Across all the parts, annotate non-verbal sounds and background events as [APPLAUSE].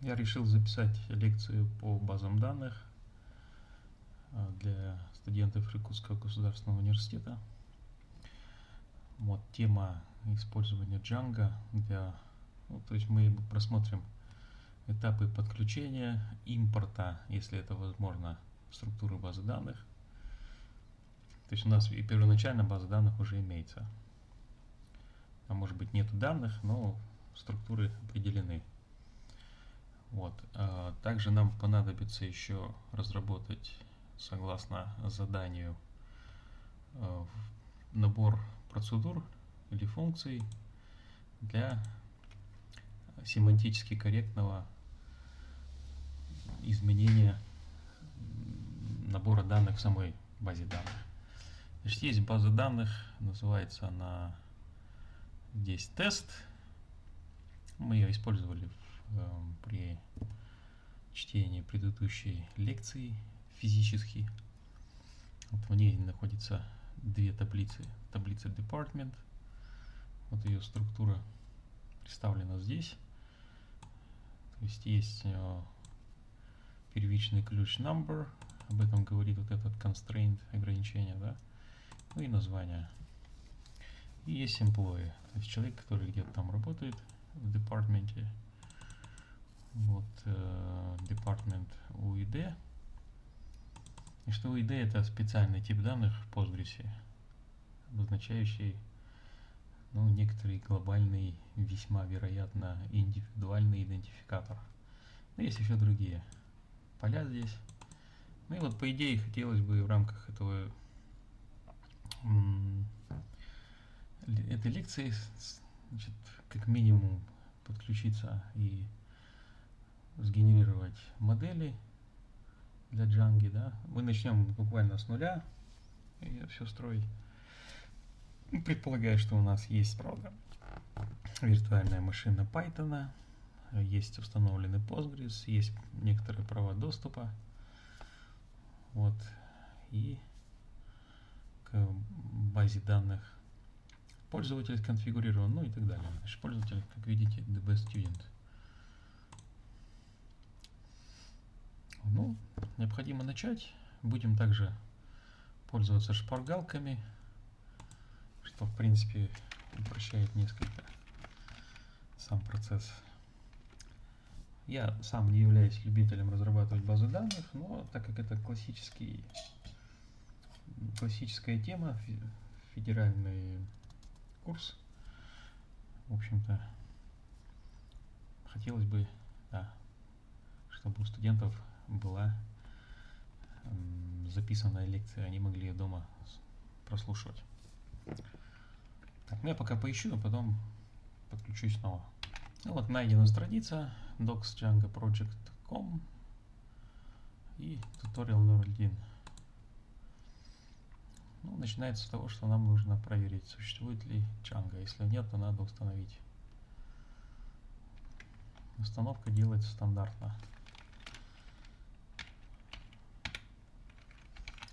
Я решил записать лекцию по базам данных а, для студентов Иркутского государственного университета. Вот тема использования Django для, ну, то есть мы просмотрим этапы подключения, импорта, если это возможно, структуры базы данных. То есть у нас и первоначально база данных уже имеется. А может быть нет данных, но структуры определены. Вот. А, также нам понадобится еще разработать, согласно заданию, а, набор процедур или функций для семантически корректного изменения набора данных в самой базе данных. Значит, есть база данных, называется она здесь тест. Мы ее использовали в при чтении предыдущей лекции физически. Вот в ней находится две таблицы. Таблица Department, вот ее структура представлена здесь. То есть есть э, первичный ключ number, об этом говорит вот этот constraint ограничение, да, ну и название. И есть employee, то есть человек, который где-то там работает в департаменте, вот э, департамент UID. И что UID это специальный тип данных в Postgres, обозначающий ну, некоторый глобальный, весьма вероятно индивидуальный идентификатор. Но есть еще другие поля здесь. Ну и вот по идее хотелось бы в рамках этого этой лекции значит, как минимум подключиться и сгенерировать модели для Django, да, мы начнем буквально с нуля и все строить. Предполагаю, что у нас есть, правда, виртуальная машина Python, есть установленный Postgres, есть некоторые права доступа, вот, и к базе данных пользователь конфигурирован, ну и так далее. Пользователь, как видите, DBStudent. Ну, необходимо начать. Будем также пользоваться шпаргалками, что в принципе упрощает несколько сам процесс. Я сам не являюсь любителем разрабатывать базы данных, но так как это классический, классическая тема, федеральный курс, в общем-то, хотелось бы, да, чтобы у студентов была записанная лекция, они могли ее дома прослушивать. Так, ну я пока поищу, а потом подключусь снова. Ну вот найдена страница docs.django.project.com и туториал номер один. Ну, начинается с того, что нам нужно проверить, существует ли Django. Если нет, то надо установить. Установка делается стандартно.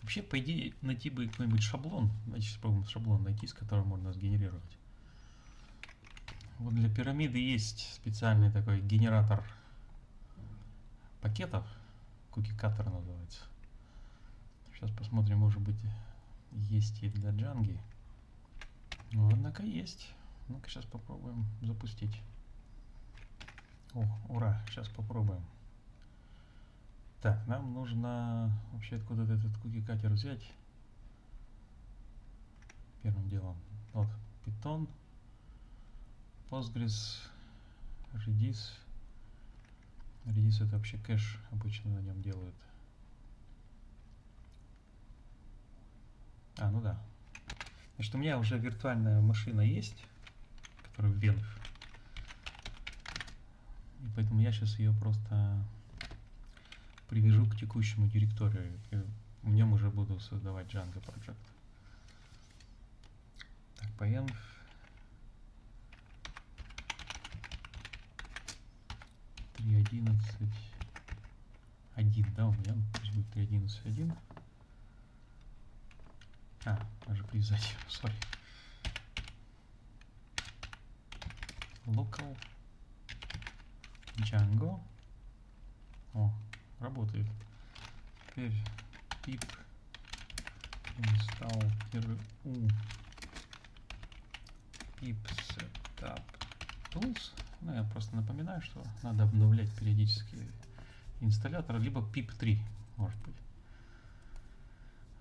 Вообще, по идее, найти бы какой-нибудь шаблон. Давайте попробуем шаблон найти, с которым можно сгенерировать. Вот для пирамиды есть специальный такой генератор пакетов. Cutter называется. Сейчас посмотрим, может быть, есть и для Django. Ну, однако есть. Ну-ка, сейчас попробуем запустить. О, ура, сейчас попробуем. Так, нам нужно вообще откуда-то этот куки-катер взять. Первым делом. Вот, Python, Postgres, Redis. Redis это вообще кэш обычно на нем делают. А, ну да. Значит, у меня уже виртуальная машина есть, которая в венах. И поэтому я сейчас ее просто привяжу к текущему директорию. И в нем уже буду создавать Django Project. Так, поем. Три одиннадцать один, да, у меня пусть будет три одиннадцать один. А, даже привязать, [LAUGHS] сори. Local Django О, работает. Теперь pip install-u pip setup tools. Ну, я просто напоминаю, что надо обновлять периодически инсталлятор, либо pip3, может быть.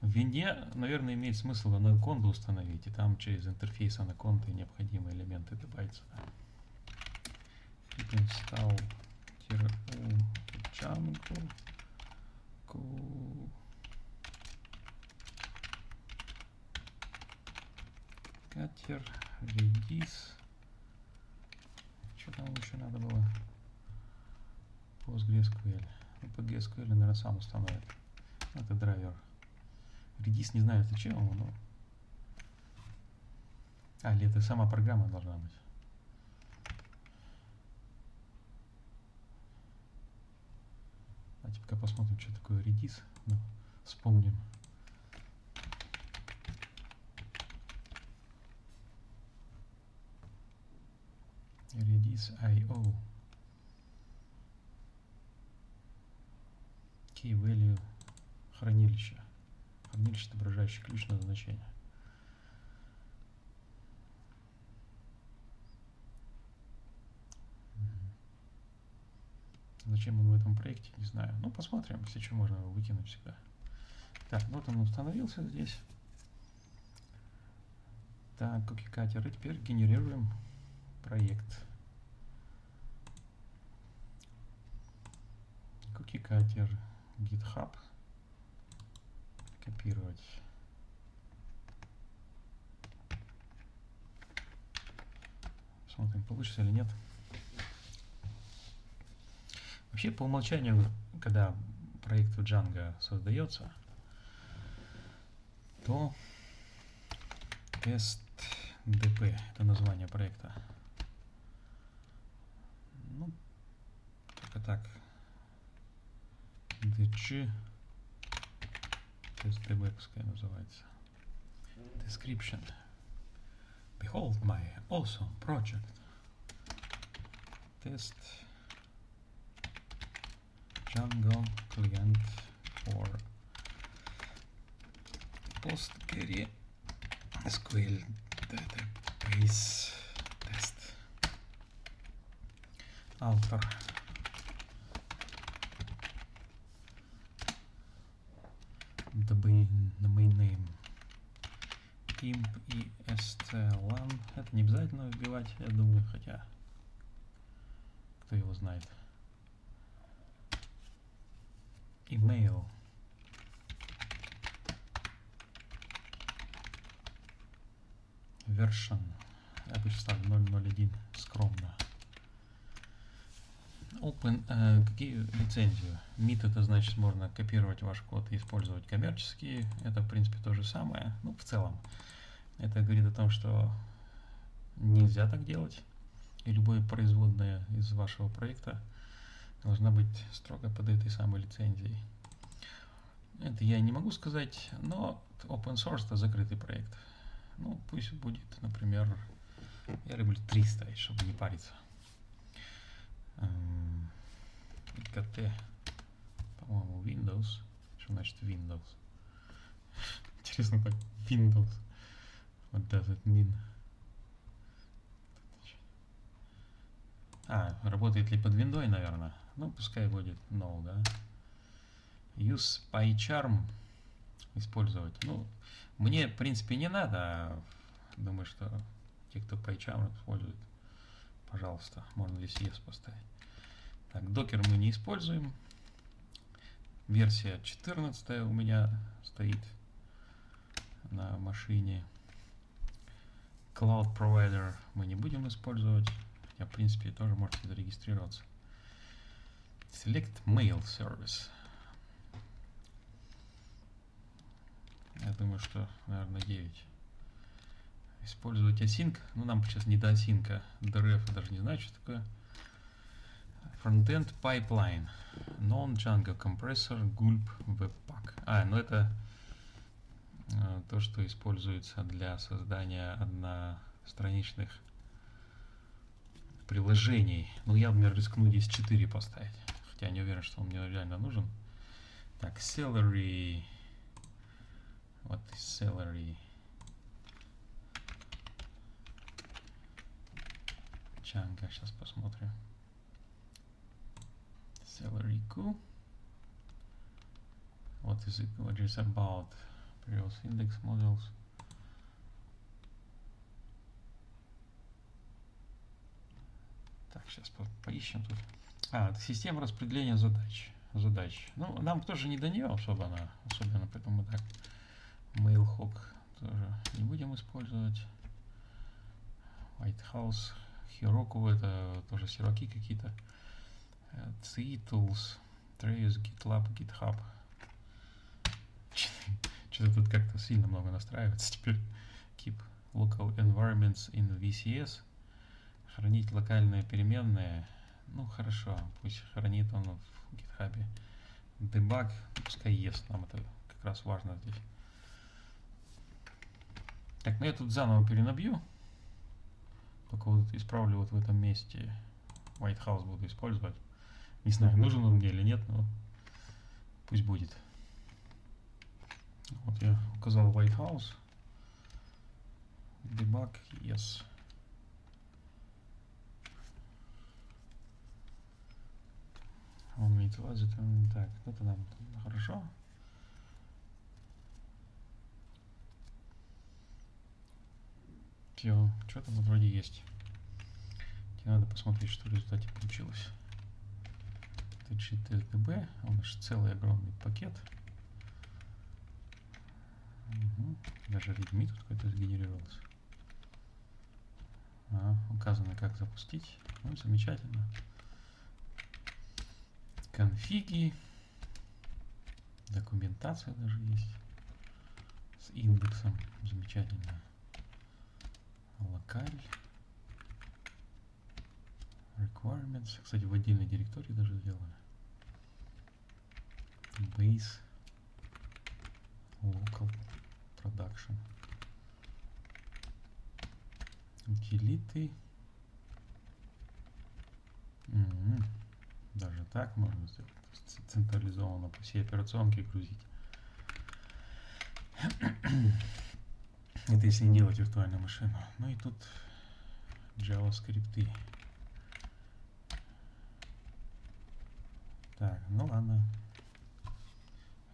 В винде, наверное, имеет смысл анаконду установить, и там через интерфейс анаконды необходимые элементы добавить сюда. pip install-u Django катер редис. Что там еще надо было? PostgreSQL ну, PostgreSQL наверное сам установит. Это драйвер. Редис не знаю зачем но... а или это сама программа должна быть Давайте пока посмотрим, что такое Redis. Ну, вспомним. Redis IO. Key value хранилища. Хранилище, отображающее ключ назначения. Зачем он в этом проекте, не знаю. Ну, посмотрим, если что, можно его выкинуть всегда. Так, вот он установился здесь. Так, cutter. И теперь генерируем проект. Cutter, GitHub. Копировать. Смотрим, получится или нет. Вообще, по умолчанию, когда проект Django создается, то тест это название проекта. Ну, только так. DG тест DB пускай называется. Description. Behold my awesome project. Тест Django client for PostgreSQL database test. Автор. Domain, domain name. Imp и stlan. Это не обязательно вбивать, я думаю, хотя кто его знает. Email. Version. Я бы ставлю 001 скромно. Open э, какие лицензию MIT это значит можно копировать ваш код и использовать коммерческие это в принципе то же самое. Ну в целом. Это говорит о том что нельзя так делать. И любое производное из вашего проекта должна быть строго под этой самой лицензией. Это я не могу сказать, но open source это закрытый проект. Ну, пусть будет, например, я люблю 3 ставить, чтобы не париться. КТ, эм, по-моему, Windows. Что значит Windows? [LAUGHS] Интересно, как Windows. What does it mean? А, работает ли под виндой, наверное? Ну, пускай будет no, да. Use PyCharm использовать. Ну, мне, в принципе, не надо. Думаю, что те, кто PyCharm использует, пожалуйста, можно здесь yes поставить. Так, докер мы не используем. Версия 14 у меня стоит на машине. Cloud Provider мы не будем использовать. Я, в принципе, тоже можете зарегистрироваться. Select Mail Service. Я думаю, что, наверное, 9. Использовать async. Ну, нам сейчас не до async. DRF даже не знаю, что такое. Frontend Pipeline. Non-Django Compressor Gulp Webpack. А, ну это э, то, что используется для создания одностраничных приложений. Ну, я, например, рискну здесь 4 поставить. хотя не уверен, что он мне реально нужен. Так, salary. Вот salary. Чанга, сейчас посмотрим. Salary Q. What is it? What is about? Previous index models. Так, сейчас по поищем тут. А, это система распределения задач. Задач. Ну, нам тоже не до нее особо, она, особенно, поэтому мы так Mailhawk тоже не будем использовать. White House, Heroku, это тоже серваки какие-то. C-Tools, Trace, GitLab, GitHub. [LAUGHS] Что-то тут как-то сильно много настраивается теперь. Keep local environments in VCS. Хранить локальные переменные. Ну, хорошо, пусть хранит он в GitHub. Debug, пускай ест, нам это как раз важно здесь. Так, ну я тут заново перенабью. Только вот исправлю вот в этом месте. White House буду использовать. Не знаю, нужен он мне или нет, но пусть будет. Вот я указал White House. Debug, yes. Он имеет лазит. Так, это нам хорошо. Все, что там вроде есть. Тебе надо посмотреть, что в результате получилось. Это GTSDB, он же целый огромный пакет. Угу. Даже readme тут какой-то сгенерировался. А, указано, как запустить. Ну, замечательно. Конфиги. Документация даже есть. С индексом. Замечательно. Локаль. Requirements. Кстати, в отдельной директории даже сделали. Base. Local Production. Утилиты. -hmm. Даже так можно сделать. Централизованно по всей операционке грузить. Это если не делать виртуальную машину. Ну и тут JavaScript. Так, ну ладно.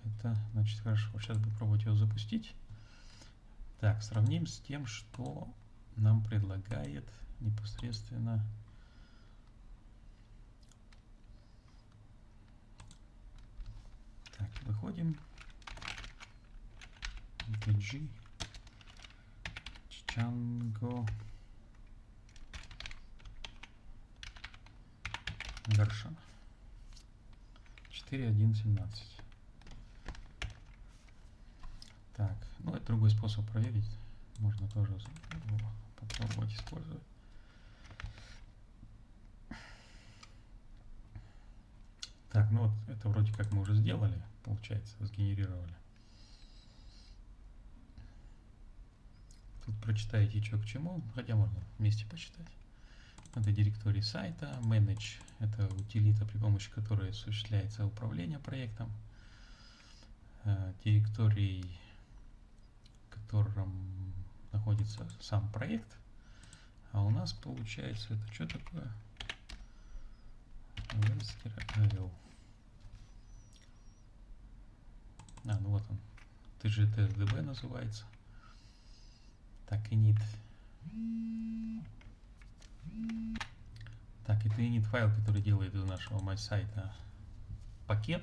Это, значит, хорошо. Сейчас буду его запустить. Так, сравним с тем, что нам предлагает непосредственно Так, выходим. PG. Django. Вершина. 4.1.17. Так, ну это другой способ проверить. Можно тоже попробовать использовать. Так, ну вот это вроде как мы уже сделали, получается, сгенерировали. Тут прочитаете, что к чему, хотя можно вместе почитать. Это директорий сайта, manage – это утилита, при помощи которой осуществляется управление проектом. Э, директорий, в котором находится сам проект. А у нас получается, это что такое? А, ну вот он. TGTSDB называется. Так, init. Так, это init файл, который делает из нашего MySite пакет.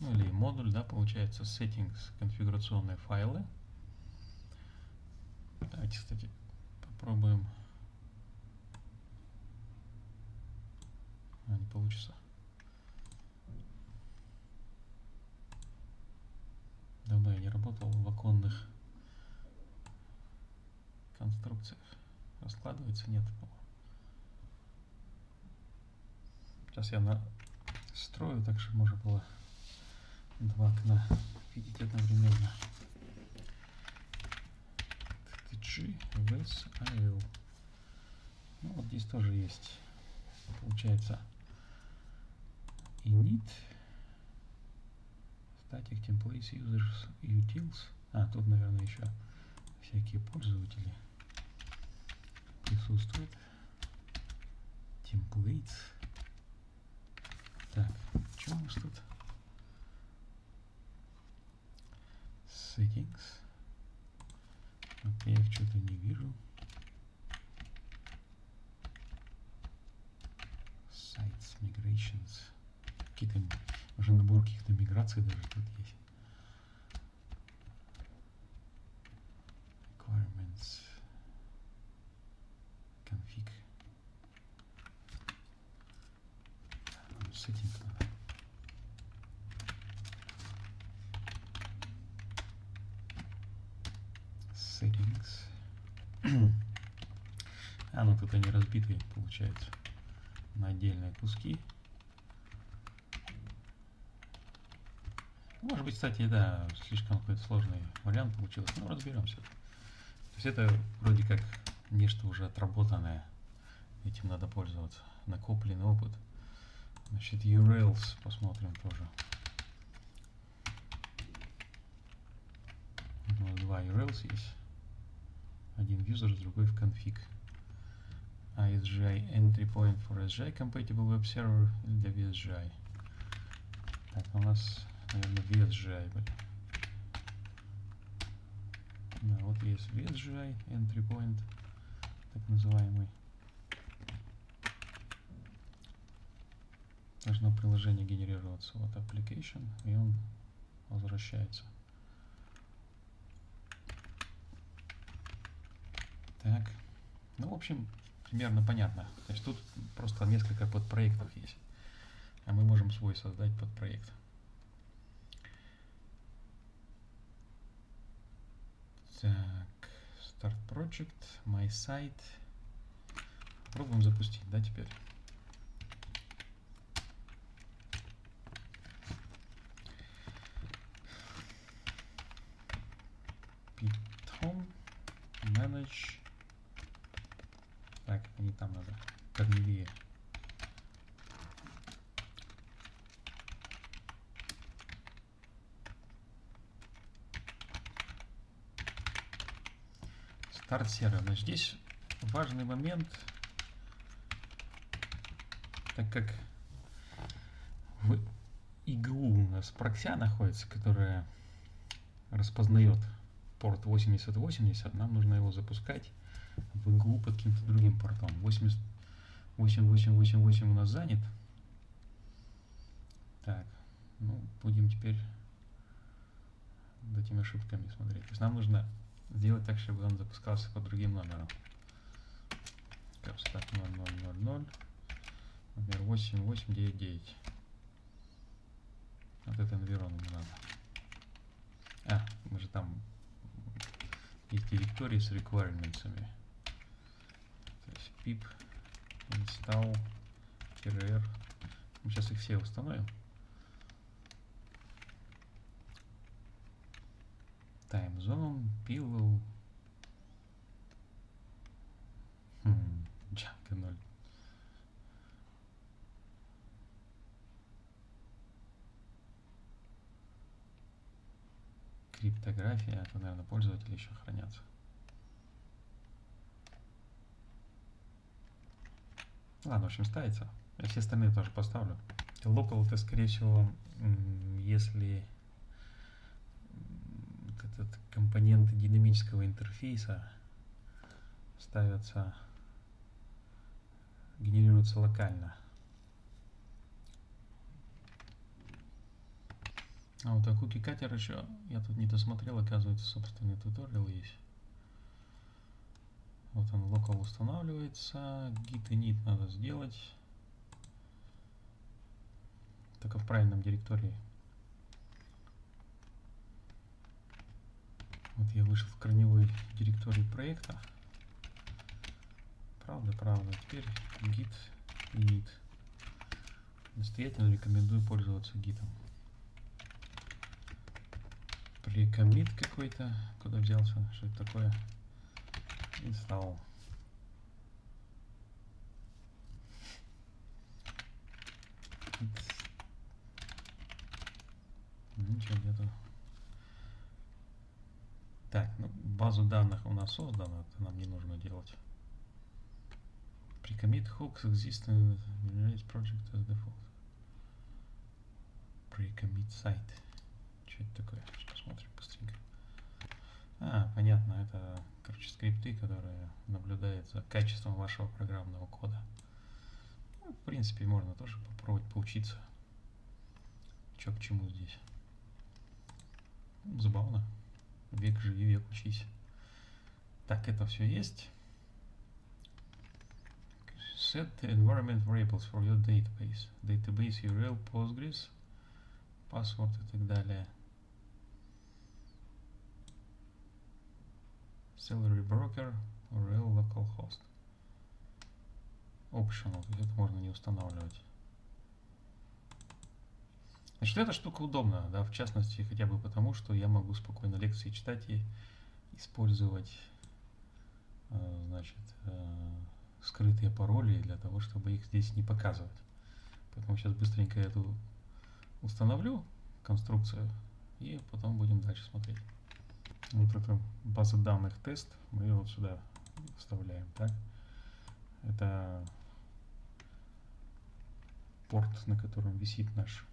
Ну или модуль, да, получается, settings, конфигурационные файлы. Давайте, кстати, попробуем. А, не получится. Давно я не работал в оконных конструкциях. Раскладывается? Нет. Сейчас я настрою, так что можно было два окна видеть одновременно. TG, VS, IL. Ну, вот здесь тоже есть, получается, delete static templates users utils. А, тут, наверное, еще всякие пользователи присутствуют. Templates. Так, что у нас тут? Settings. Я их что-то не вижу. Sites, migrations. Какие-то уже набор каких-то миграций даже тут есть. Requirements. Config. Надо. Settings. [CLEARS THROAT] а, ну тут они разбиты, получается, на отдельные куски. Может быть, кстати, да, слишком какой-то сложный вариант получился, но разберемся. То есть это вроде как нечто уже отработанное, этим надо пользоваться, накопленный опыт. Значит, URLs посмотрим тоже. У нас два URLs есть. Один в users, другой в config. ISGI entry point for SGI compatible web server или для VSGI. Так, у нас, наверное, VSGI были. Да, вот есть VSGI entry point, так называемый. Должно приложение генерироваться. Вот application, и он возвращается. Так. Ну, в общем, примерно понятно. То есть тут просто несколько подпроектов есть. А мы можем свой создать подпроект. Так, Start Project, My Site. Пробуем запустить, да, теперь? Python Manage так, не там надо. Корневее. Старт сервера. Здесь важный момент, так как в ИГУ у нас прокся находится, которая распознает порт 8080, нам нужно его запускать в ИГУ под каким-то другим портом. 8888 у нас занят. Так, ну, будем теперь над этими ошибками смотреть. То есть нам нужно сделать так, чтобы он запускался под другим номером. Капстат 0000, номер 8899. Вот это не надо. А, мы же там есть директории с requirements pip install -r. Мы сейчас их все установим. Time zone, pillow. Хм, Django 0. Криптография, это, наверное, пользователи еще хранятся. Ладно, в общем, ставится. Я все остальные тоже поставлю. Local это, скорее всего, если вот этот компонент динамического интерфейса ставятся, генерируются локально. А вот а cookie катер еще, я тут не досмотрел, оказывается, собственный туториал есть. Вот он local устанавливается. Git и init надо сделать. Только в правильном директории. Вот я вышел в корневой директории проекта. Правда, правда. Теперь git init. Настоятельно рекомендую пользоваться гитом. Прикоммит какой-то. Куда взялся? Что это такое? install. Ничего нету. Так, ну, базу данных у нас создана, это нам не нужно делать. Pre-commit hooks existing project as default. Pre-commit site. Что это такое? Сейчас посмотрим быстренько. А, понятно, это, короче, скрипты, которые наблюдают за качеством вашего программного кода. Ну, в принципе, можно тоже попробовать поучиться. Что к чему здесь. Забавно. Век живи, век учись. Так, это все есть. Set environment variables for your database. Database URL, Postgres, password и так далее. Salary broker, URL localhost. Optional, это можно не устанавливать. Значит, эта штука удобна, да, в частности, хотя бы потому, что я могу спокойно лекции читать и использовать, э, значит, э, скрытые пароли для того, чтобы их здесь не показывать. Поэтому сейчас быстренько эту установлю, конструкцию, и потом будем дальше смотреть. Вот эта база данных тест, мы вот сюда вставляем, так? Это порт, на котором висит наш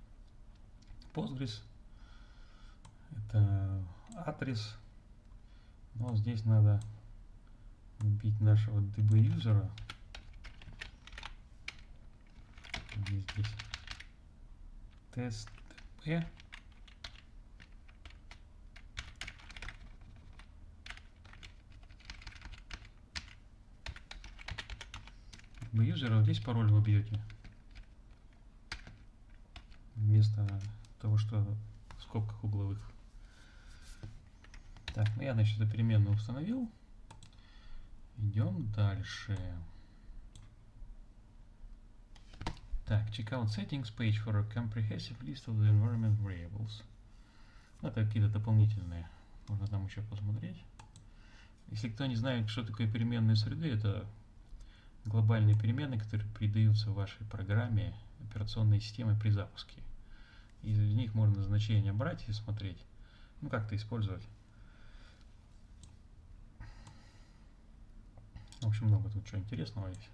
Postgres. Это адрес. Но здесь надо вбить нашего DB юзера. Здесь тест DB. DB юзера, здесь пароль вы бьете. Вместо того, что в скобках угловых. Так, ну я, значит, эту переменную установил. Идем дальше. Так, check out settings page for a comprehensive list of the environment variables. Ну, это какие-то дополнительные. Можно там еще посмотреть. Если кто не знает, что такое переменные среды, это глобальные переменные, которые придаются вашей программе операционной системы при запуске из них можно значения брать и смотреть. Ну, как-то использовать. В общем, много тут чего интересного есть.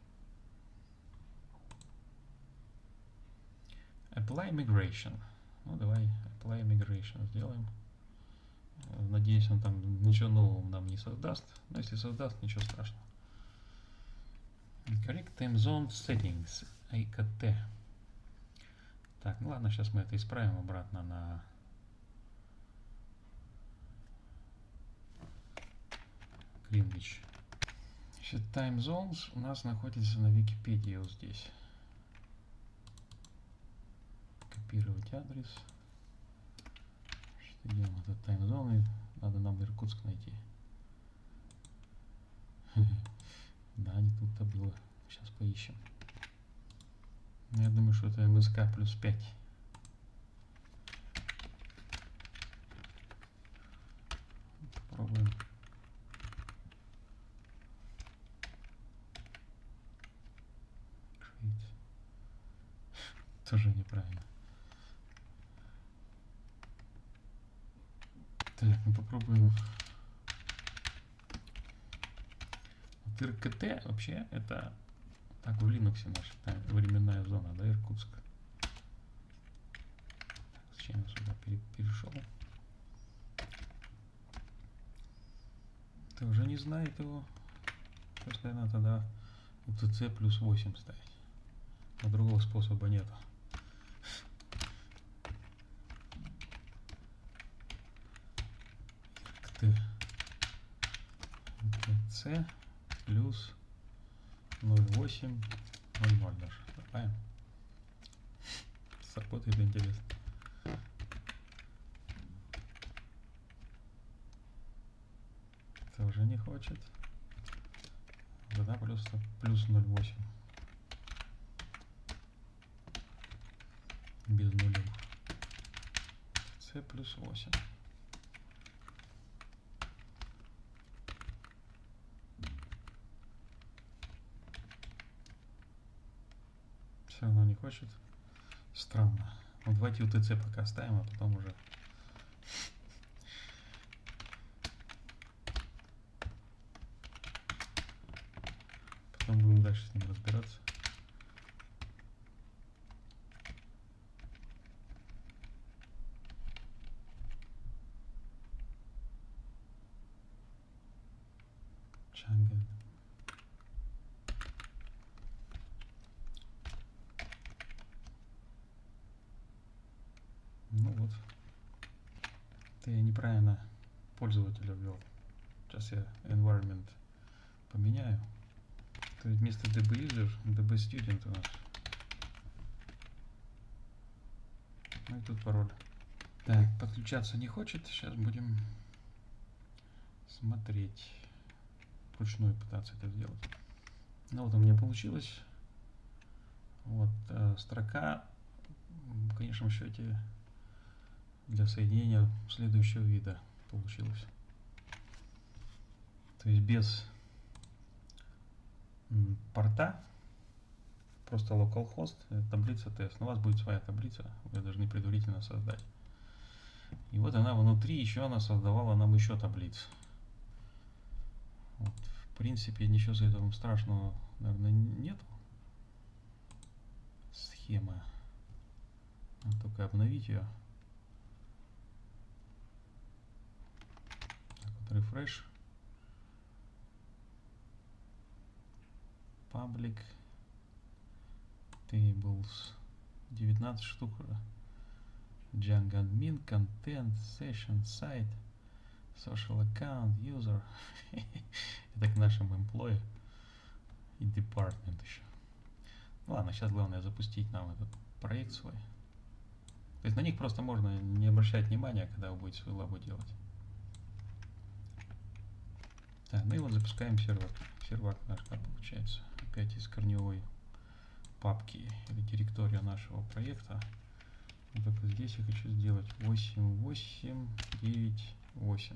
Apply Migration. Ну, давай Apply Migration сделаем. Надеюсь, он там ничего нового нам не создаст. Но если создаст, ничего страшного. Correct Time Zone Settings. IKT. Так, ну ладно, сейчас мы это исправим обратно на Greenwich. Значит, Time Zones у нас находится на Википедии вот здесь. Копировать адрес. Что делаем? Это Time Zone. Надо нам Иркутск найти. [LAUGHS] Да, не тут-то было. Сейчас поищем. Я думаю, что это МСК плюс 5. Попробуем. [LAUGHS] Тоже неправильно. Так, мы попробуем. Вот РКТ вообще это так, в Linux наша там, временная зона, да, Иркутск. Так, зачем я сюда перешел? Ты уже не знает его. Сейчас, наверное, тогда UTC плюс 8 ставить. А другого способа нету. UTC плюс 0,8, 0,0 даже. Добавим. Сработает интересно. Это уже не хочет. Вода плюс, плюс 0,8. Без нуля. С плюс 8. Все равно хочет. Странно. Ну, давайте UTC пока оставим, а потом уже дальше с ним разбираться. Django. Ну вот. Ты неправильно пользователя ввел. Сейчас я environment поменяю. То есть вместо db db student у нас. Ну и тут пароль. Так, подключаться не хочет. Сейчас будем смотреть. Вручную пытаться это сделать. Ну вот у меня получилось. Вот э, строка в конечном счете для соединения следующего вида получилось. То есть без порта, просто localhost, таблица тест. Но у вас будет своя таблица, вы должны предварительно создать. И вот она внутри еще она создавала нам еще таблиц. Вот. В принципе, ничего за этого страшного, наверное, нету. Схема. Только обновить ее. Так вот, refresh. Public. Tables. 19 штук. Django admin, content, session, site, social account, user. [LAUGHS] Это к нашим employee и department еще. Ну ладно, сейчас главное запустить нам этот проект свой. То есть на них просто можно не обращать внимания, когда вы будете свою лабу делать. Так, ну и вот запускаем сервак. Сервак наш как получается. Опять из корневой папки или директория нашего проекта. Только здесь я хочу сделать 8, 8, 9, 8.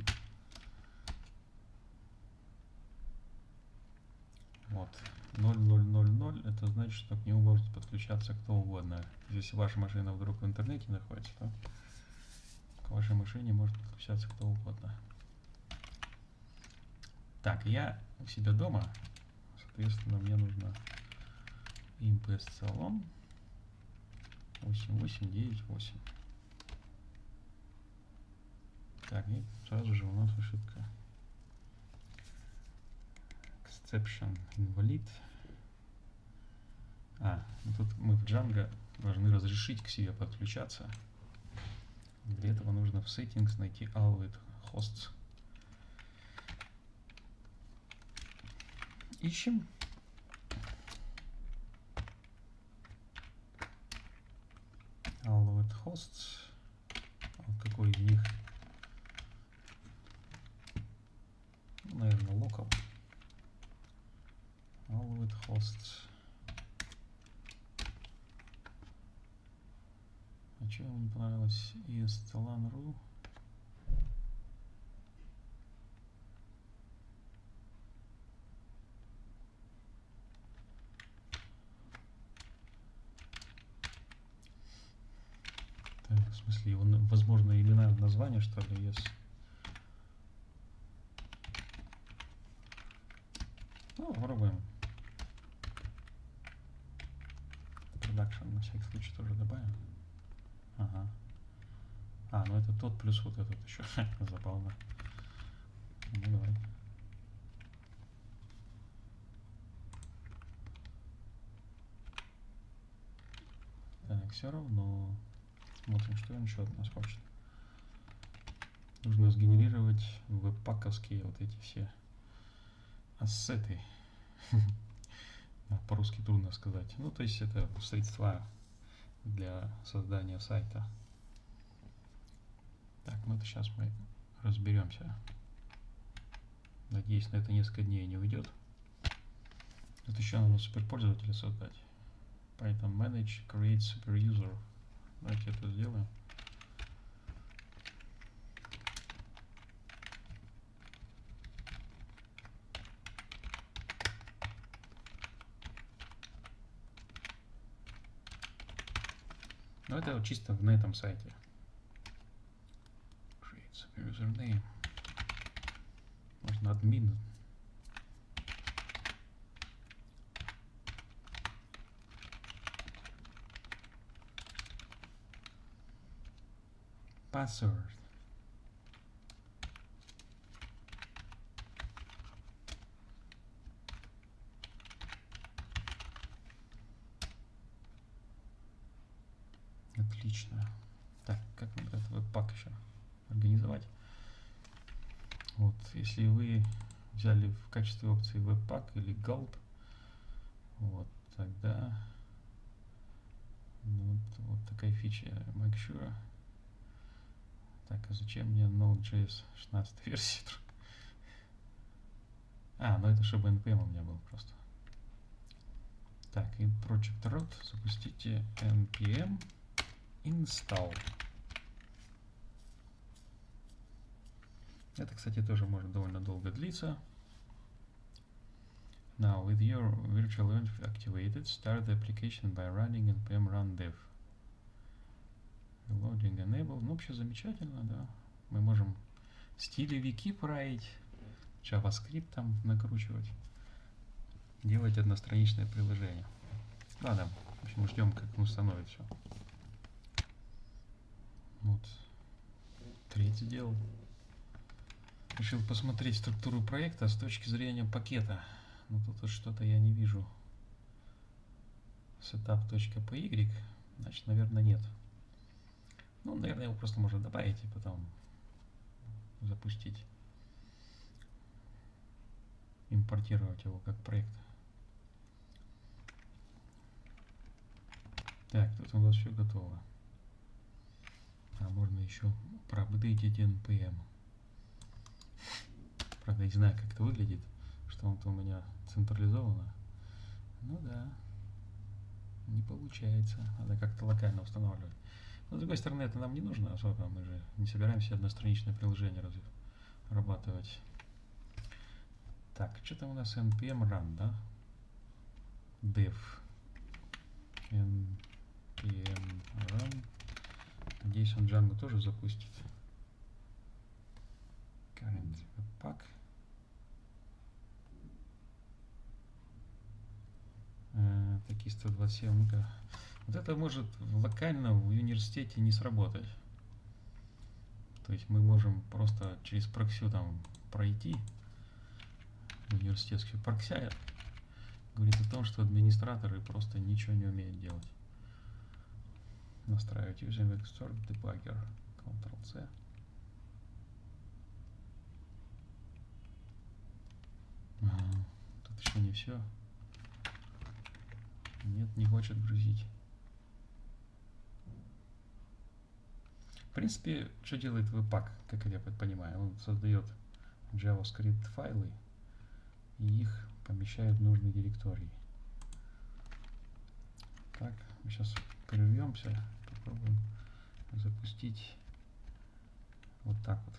Вот. 0000 это значит, что к нему может подключаться кто угодно. Если ваша машина вдруг в интернете находится, то к вашей машине может подключаться кто угодно. Так, я у себя дома, соответственно, мне нужно imps салон 8898. Так, и сразу же у нас ошибка exception invalid. А, ну тут мы в Django должны разрешить к себе подключаться. Для этого нужно в settings найти allowed hosts. Ищем. Allowed hosts. Вот какой из них? Наверное, local allowed hosts. А что ему не понравилось? instalan.ru Так, в смысле, его, возможно, имена, название, что ли, есть? Ну, попробуем. Production на всякий случай тоже добавим. Ага. А, ну это тот плюс вот этот еще. [LAUGHS] Забавно. Ну давай. Так, все равно. Смотрим, что он еще от нас хочет. Нужно сгенерировать веб-паковские вот эти все ассеты. [LAUGHS] По-русски трудно сказать. Ну, то есть это средства для создания сайта. Так, ну это сейчас мы разберемся. Надеюсь, на это несколько дней не уйдет. Тут еще надо суперпользователя создать. Поэтому manage, create super user. Давайте это сделаем. Но это вот чисто на этом сайте. Username. Можно админ. Password. Отлично. Так, как нам этот веб-пак еще организовать? Вот, если вы взяли в качестве опции веб-пак или gulp, вот, тогда ну, вот, вот такая фича make sure. Так, а зачем мне Node.js 16 [LAUGHS] версии? А, ну это чтобы npm у меня был просто. Так, in project root запустите npm install. Это, кстати, тоже может довольно долго длиться. Now, with your virtual event activated, start the application by running npm run dev. Loading enable. Ну, вообще замечательно, да. Мы можем стилевики править, JavaScript там накручивать, делать одностраничное приложение. Ладно, в общем, ждем, как он установит все. Вот. Третий делал. Решил посмотреть структуру проекта с точки зрения пакета. Но тут что-то я не вижу. Setup.py, значит, наверное, нет. Ну, наверное, его просто можно добавить и потом запустить. Импортировать его как проект. Так, тут у нас все готово. А можно еще проапдейтить NPM. Правда, не знаю, как это выглядит, что он-то у меня централизовано. Ну да, не получается. Надо как-то локально устанавливать. Но с другой стороны, это нам не нужно особо. Мы же не собираемся одностраничное приложение разрабатывать. Так, что там у нас npm run, да? dev npm run. Надеюсь, он Django тоже запустит. Current webpack. Э, такие 127. Ну-ка. Вот это может локально в университете не сработать. То есть мы можем просто через проксю там пройти университетский прокся говорит о том, что администраторы просто ничего не умеют делать. Настраивать using Xort debugger. Ctrl-C. Ага, тут еще не все. Нет, не хочет грузить. В принципе, что делает Webpack, как я понимаю? Он создает JavaScript файлы и их помещает в нужный директорий. Так, мы сейчас прервемся, попробуем запустить вот так вот.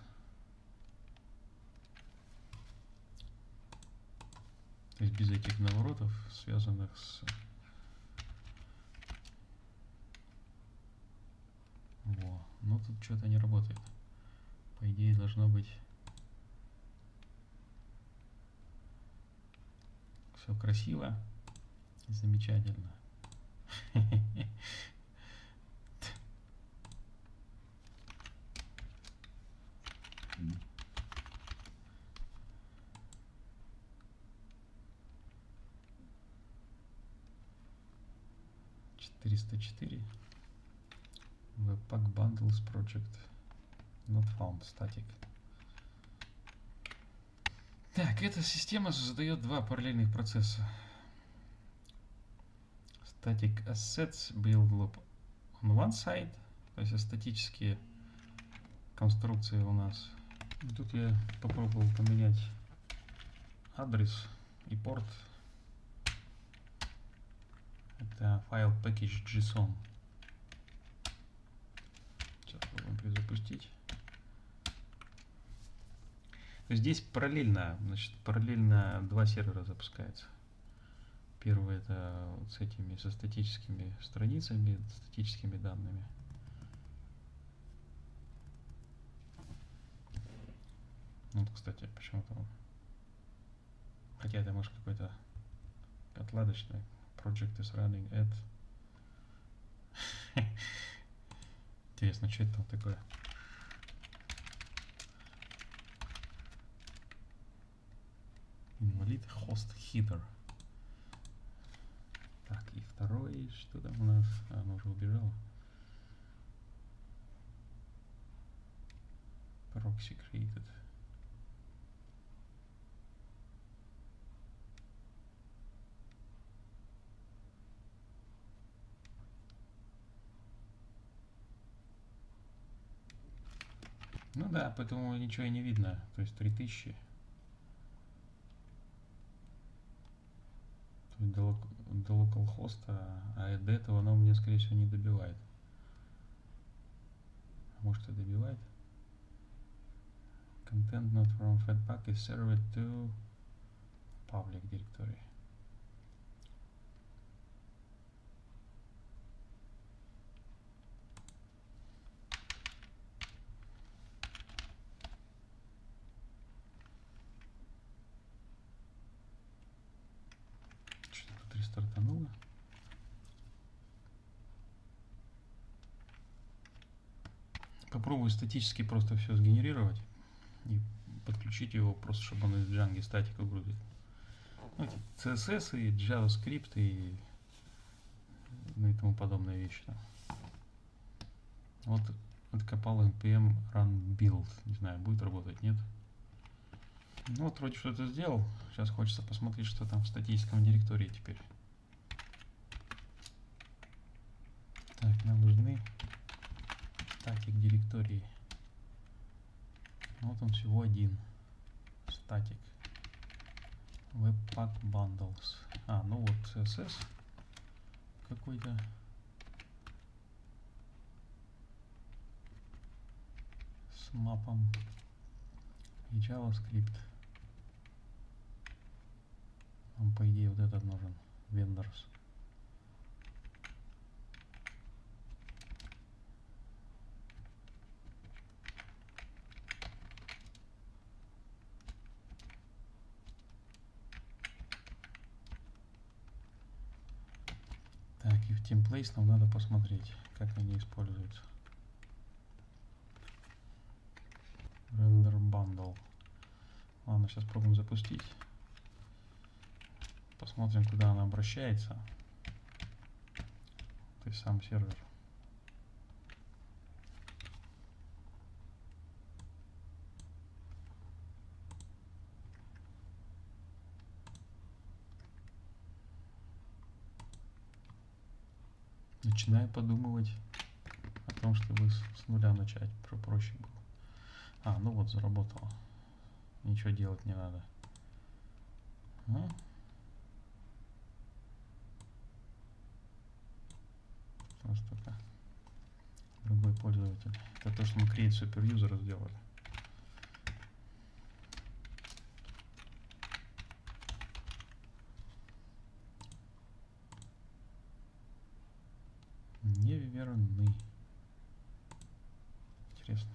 То есть без этих наворотов, связанных с Во. Ну тут что-то не работает. По идее должно быть все красиво и [LAUGHS] замечательно. Четыреста четыре. Webpack bundles project not found static. Так, эта система создает два параллельных процесса. Static assets build loop on one side, то есть статические конструкции у нас. Тут я попробовал поменять адрес и порт. Это файл package.json перезапустить. Здесь параллельно, значит, параллельно два сервера запускается. Первый это вот с этими, со статическими страницами, статическими данными. Вот, кстати, почему-то. Хотя это может какой-то отладочный. Project is running at. [LAUGHS] Интересно, что это там такое? Инвалид хост хитер. Так, и второй, что там у нас? А, она уже убежала. Proxy created. Да, поэтому ничего и не видно. То есть 3000. То есть до, до localhost, а до этого оно мне, скорее всего, не добивает. Может и добивает? Content not from Fedpack is served to public directory. Попробую статически просто все сгенерировать и подключить его просто, чтобы он из Django статику грузит. Ну, CSS и JavaScript и, ну, и тому подобные вещи. Там. Вот откопал npm run build. Не знаю, будет работать, нет. Ну вот вроде что-то сделал. Сейчас хочется посмотреть, что там в статическом директории теперь. Так, нам нужны статик директории. Вот он всего один. Статик. Webpack bundles. А, ну вот CSS какой-то. С мапом. И JavaScript. Нам, по идее, вот этот нужен. Vendors. Так, и в templates нам надо посмотреть, как они используются. Render bundle. Ладно, сейчас пробуем запустить. Посмотрим, куда она обращается. Есть сам сервер. Начинаю подумывать о том, чтобы с, нуля начать, про проще было. А, ну вот, заработало. Ничего делать не надо. А? Просто. Другой пользователь. Это то, что мы create super user сделали. неверны. Интересно.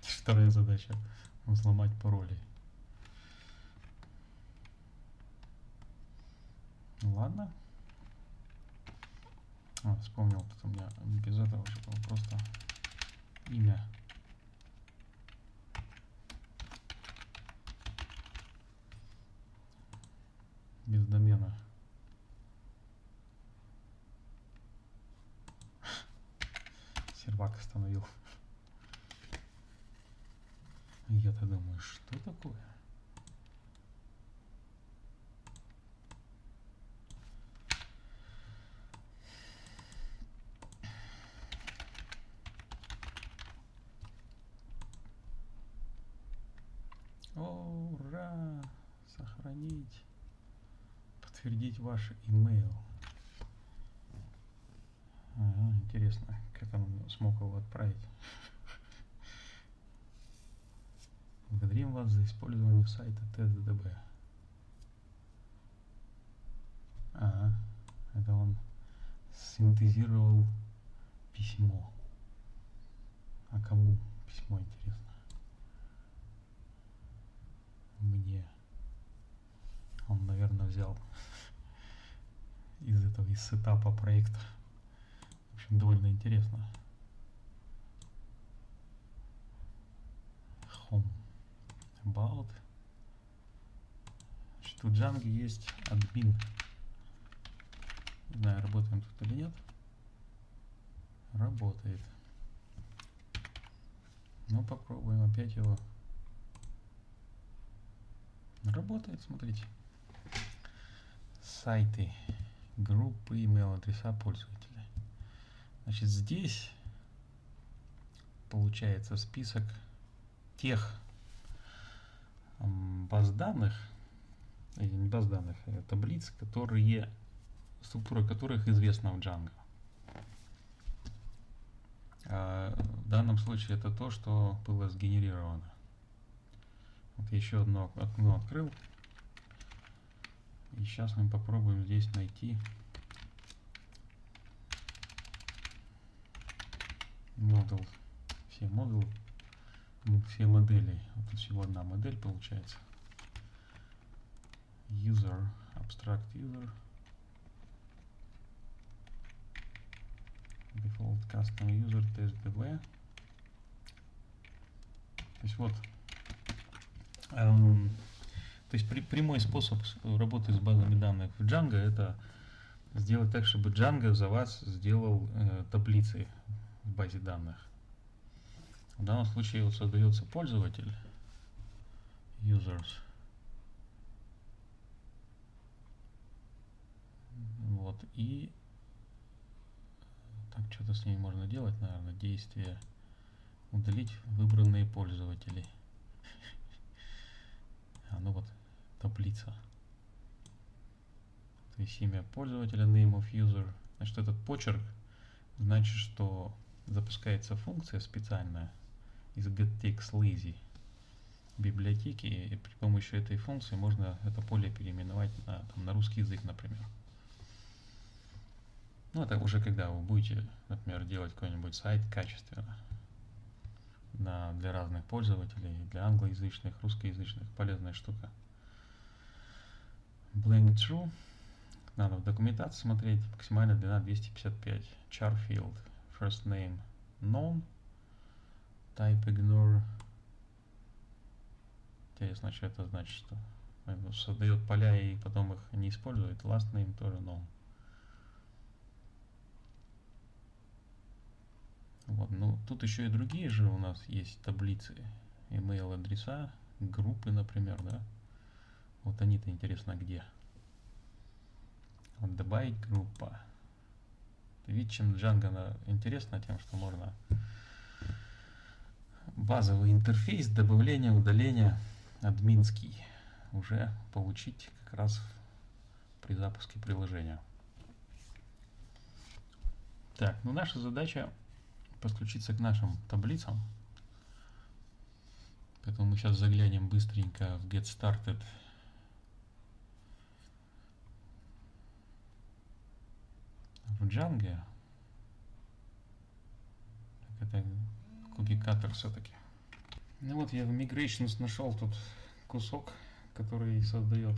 Вторая задача. Взломать пароли. Ладно. А, вспомнил, тут у меня без этого уже было просто имя без домена. Сервак остановил. Я-то думаю, что такое? Ура! Сохранить подтвердить ваш email. Ага, интересно, как он смог его отправить. [LAUGHS] Благодарим вас за использование сайта TSDB. Ага, это он синтезировал письмо. А кому письмо интересно? Мне. Он, наверное, взял из этого, из сетапа проекта. В общем, довольно интересно. home about. Значит, у Django есть админ. Не знаю, работаем тут или нет. Работает. Ну, попробуем опять его. Работает, смотрите. Сайты, группы, email адреса пользователя. Значит, здесь получается список тех баз данных, или не баз данных, а таблиц, которые, структура которых известна в Django. А в данном случае это то, что было сгенерировано. Вот еще одно окно открыл. И сейчас мы попробуем здесь найти модуль, все модули, все модели. Вот тут всего одна модель получается. User, abstract user. Default custom user test dv. То есть вот эм, то есть при, прямой способ работы с базами данных в Django это сделать так, чтобы Django за вас сделал э, таблицы в базе данных. В данном случае вот создается пользователь users. Вот и так что-то с ней можно делать, наверное, действие удалить выбранные пользователи. Ну вот таблица. То есть имя пользователя, name of user. Значит, этот почерк значит, что запускается функция специальная из getTextLazy библиотеки, и при помощи этой функции можно это поле переименовать на, там, на русский язык, например. Ну, это уже когда вы будете, например, делать какой-нибудь сайт качественно на, для разных пользователей, для англоязычных, русскоязычных, полезная штука. Blank True. Надо в документации смотреть. Максимальная длина 255. Char field. First name known. Type ignore. Интересно, что это значит, что создает поля и потом их не использует. Last name тоже known. Вот, ну тут еще и другие же у нас есть таблицы. Email адреса, группы, например, да. Вот они-то интересно где. Вот добавить группа. Видите, чем Django интересно тем, что можно базовый интерфейс добавления, удаления, админский уже получить как раз при запуске приложения. Так, ну наша задача подключиться к нашим таблицам. Поэтому мы сейчас заглянем быстренько в Get Started в Django. Это куки-каттер все-таки. Ну вот я в Migrations нашел тут кусок, который создает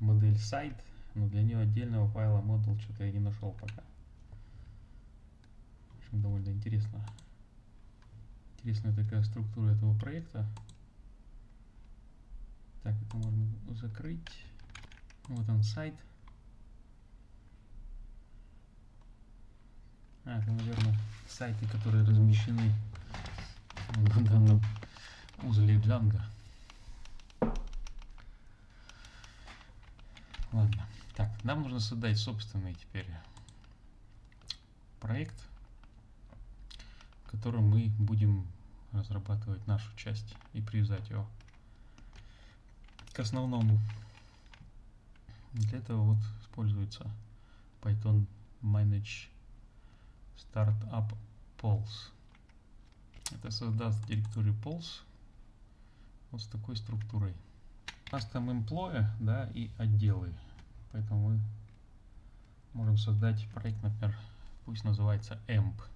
модель сайт, но для нее отдельного файла модул что-то я не нашел пока. Общем, довольно интересно. Интересная такая структура этого проекта. Так, это можно закрыть. Вот он сайт. А, это, наверное, сайты, которые размещены в данном узле Django. Ладно. Так, нам нужно создать собственный теперь проект, в котором мы будем разрабатывать нашу часть и привязать его к основному. Для этого вот используется Python Manage Startup Polls. Это создаст директорию Polls вот с такой структурой. У нас там employee, да, и отделы. Поэтому мы можем создать проект, например, пусть называется EMP.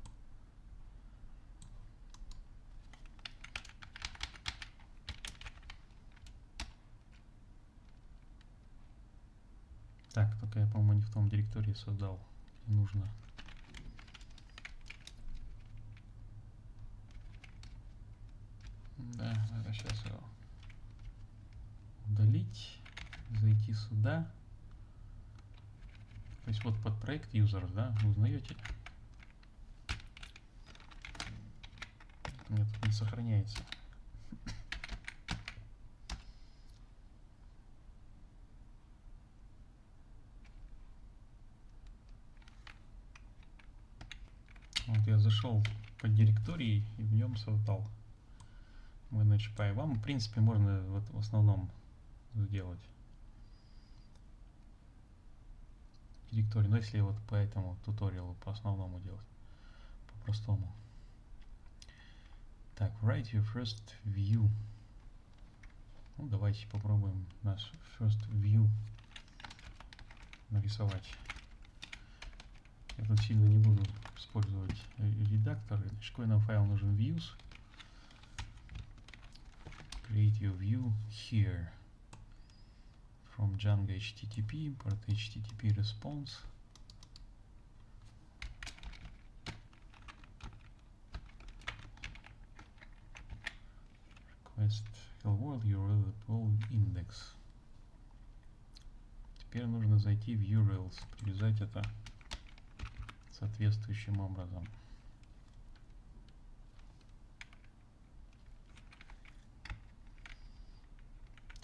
Так, только я, по-моему, не в том директории создал. Не нужно Да, надо сейчас его удалить, зайти сюда. То есть вот под проект users, да, узнаете? У меня тут не сохраняется. Вот я зашел по директории и в нем создал ManagePy. Вам, в принципе, можно вот в основном сделать директорию. Но если вот по этому туториалу, по основному делать, по-простому. Так, write your first view. Ну, давайте попробуем наш first view нарисовать. Я тут сильно не буду использовать редактор. Значит, какой нам файл нужен? Views. Create your view here. From Django HTTP, import HTTP response. Request hello world URL index. Теперь нужно зайти в URLs, привязать это соответствующим образом.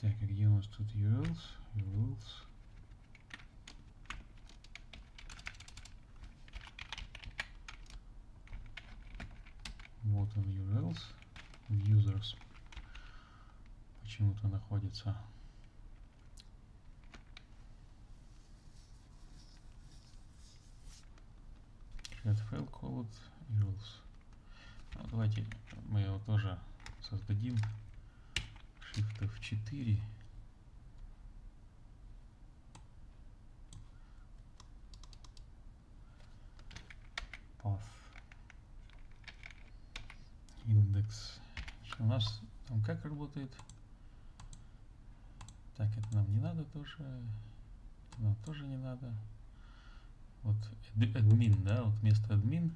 Так, а где у нас тут URLs? URLs. Вот он URLs. Users почему-то находится. Create file code URLs. Ну, давайте мы его тоже создадим. Shift F4. Path. Индекс. У нас там как работает? Так, это нам не надо тоже. Это нам тоже не надо. Вот админ, да, вот вместо админ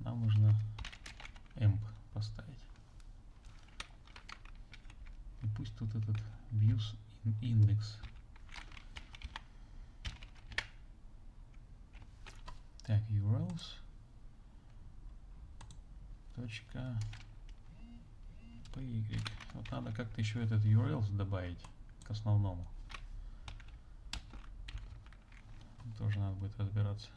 нам нужно emp поставить. И пусть тут этот views index. Так, urls. Точка py. Вот надо как-то еще этот urls добавить к основному. Тоже надо будет разбираться.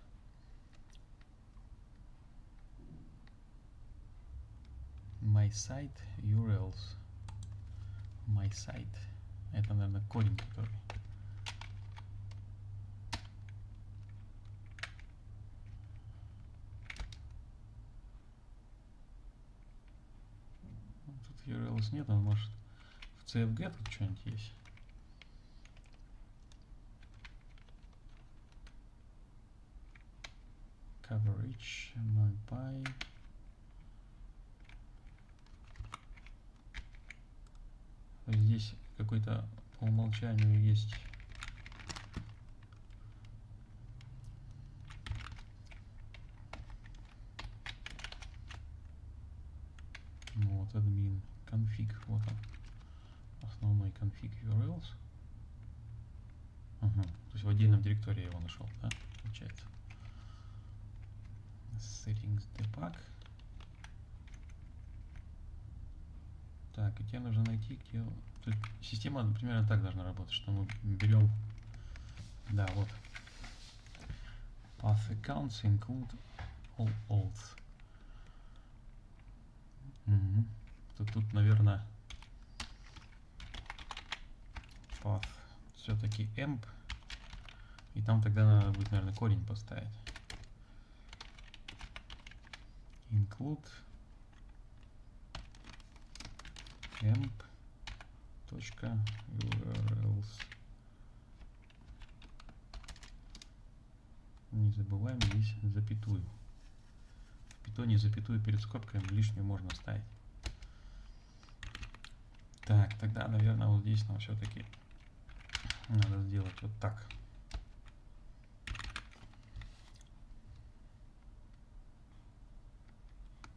My site URLs. My site. Это, наверное, корень, который. Тут URLs нет, он может в CFG тут что-нибудь есть. Coverage MyPy здесь какой-то по умолчанию есть. Ну, вот админ конфиг вот он. Основной конфиг urls угу. то есть в отдельном директории я его нашел да получается settings debug. Так, и тебе нужно найти, где... Тут система примерно так должна работать, что мы берем... Да, вот. Path accounts include all alts. Угу. Тут, тут, наверное, path все-таки emp. И там тогда надо будет, наверное, корень поставить include emp точка urls. Не забываем здесь запятую. В питоне запятую перед скобками лишнюю можно ставить. Так тогда наверное вот здесь нам все-таки надо сделать вот так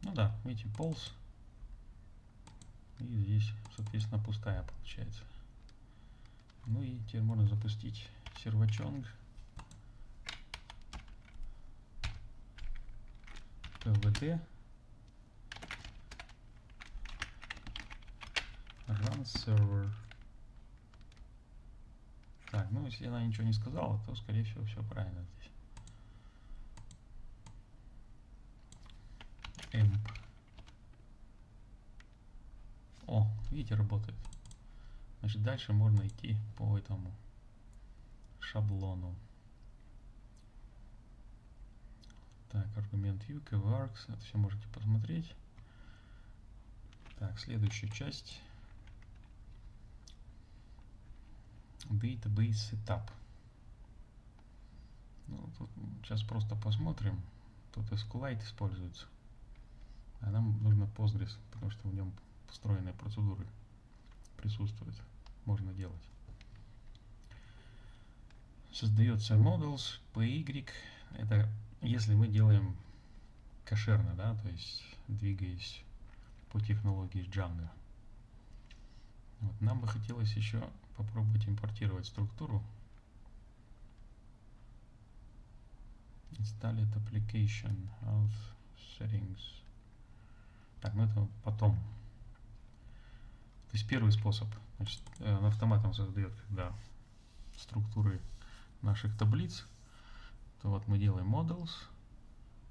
Ну да, видите, полз. И здесь, соответственно, пустая получается. Ну и теперь можно запустить сервачонг. PVD. Run server. Так, ну если она ничего не сказала, то скорее всего все правильно здесь. Emp. О, видите, работает. Значит, дальше можно идти по этому шаблону. Так, аргумент view, kvarks, это все можете посмотреть. Так, следующая часть. Database Setup. Ну, тут сейчас просто посмотрим. Тут SQLite используется. Postgres, потому что в нем встроенные процедуры присутствуют. Можно делать. Создается models PY. Это если мы делаем кошерно, да, то есть двигаясь по технологии Django. Вот, нам бы хотелось еще попробовать импортировать структуру. Install application of settings. Так, ну это потом. То есть первый способ. Значит, э, он автоматом создает, когда структуры наших таблиц, то вот мы делаем models,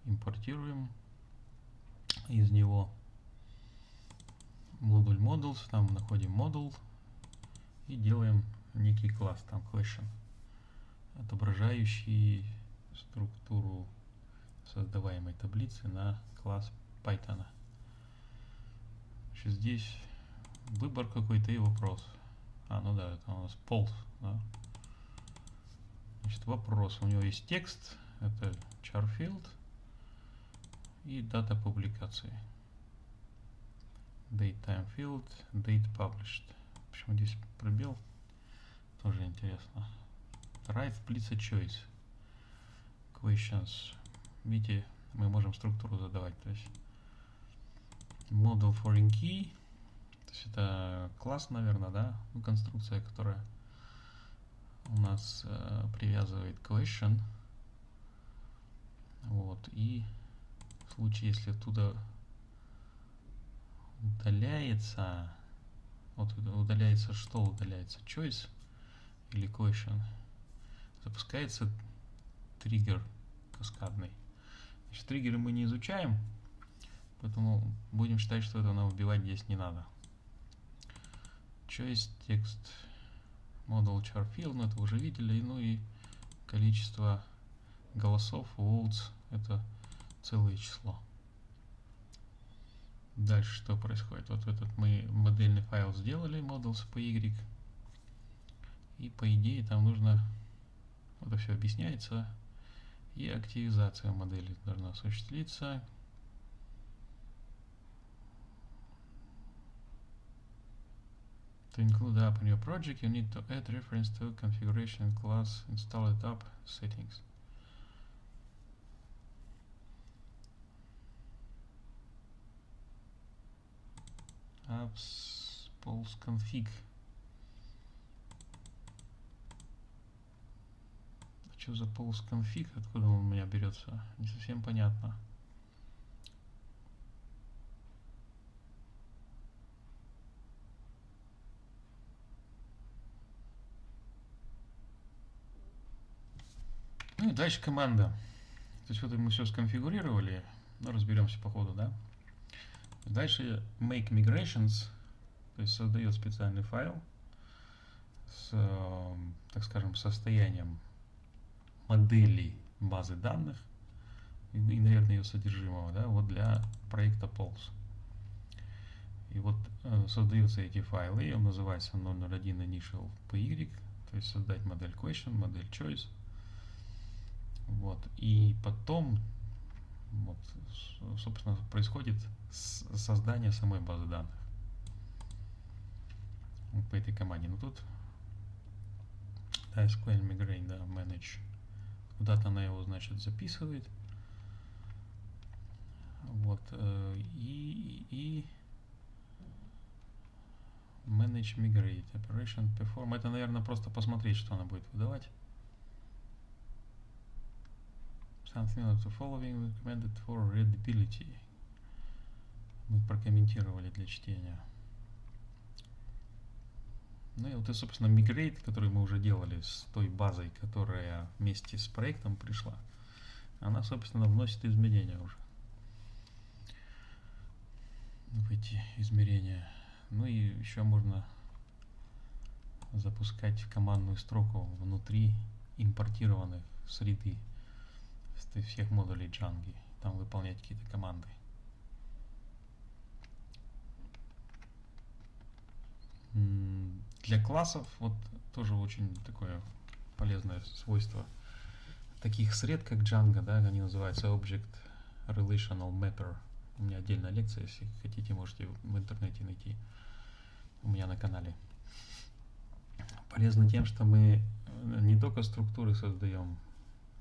импортируем из него модуль models, там находим модуль и делаем некий класс, там question, отображающий структуру создаваемой таблицы на класс Python. Значит, здесь выбор какой-то и вопрос. А, ну да, это у нас polls, да. Значит, вопрос. У него есть текст, это charfield и дата публикации. Date time field, date published. Почему здесь пробел? Тоже интересно. Right split a choice. Questions. Видите, мы можем структуру задавать. То есть model foreign key. То есть это класс, наверное, да? Ну, конструкция, которая у нас э, привязывает question. Вот, и в случае, если оттуда удаляется, вот удаляется что удаляется, choice или question, запускается триггер каскадный. Значит, триггеры мы не изучаем, поэтому будем считать, что это нам убивать здесь не надо. Choice текст model char field, но это уже видели, ну и количество голосов, votes, это целое число. Дальше что происходит? Вот этот мы модельный файл сделали, models y. И по идее там нужно, это все объясняется, и активизация модели должна осуществиться. To include the app in your project, you need to add reference to configuration class install it up settings. apps pulse config. Что за pulse config? Откуда он у меня берется? Не совсем понятно. Ну и дальше команда. То есть вот мы все сконфигурировали. Ну, разберемся по ходу, да? Дальше make migrations, то есть создает специальный файл с, так скажем, состоянием модели базы данных и, и наверное, ее содержимого, да, вот для проекта Pulse. И вот э, создаются эти файлы, он называется 001 initial py, то есть создать модель question, модель choice. Вот. И потом, вот, собственно, происходит создание самой базы данных вот по этой команде. Ну тут да, SQL Migraine, да, Manage. Куда-то она его, значит, записывает. Вот. Э, и, и Manage Migrate, Operation Perform. Это, наверное, просто посмотреть, что она будет выдавать. Something of the following recommended for readability. Мы прокомментировали для чтения. Ну и вот и, собственно, мигрейт, который мы уже делали с той базой, которая вместе с проектом пришла, она, собственно, вносит изменения уже в эти измерения. Ну и еще можно запускать командную строку внутри импортированных среды всех модулей Django. Там выполнять какие-то команды. Для классов вот тоже очень такое полезное свойство таких сред, как Django, да, они называются Object Relational Mapper. У меня отдельная лекция, если хотите, можете в интернете найти у меня на канале. Полезно тем, что мы э, не только структуры создаем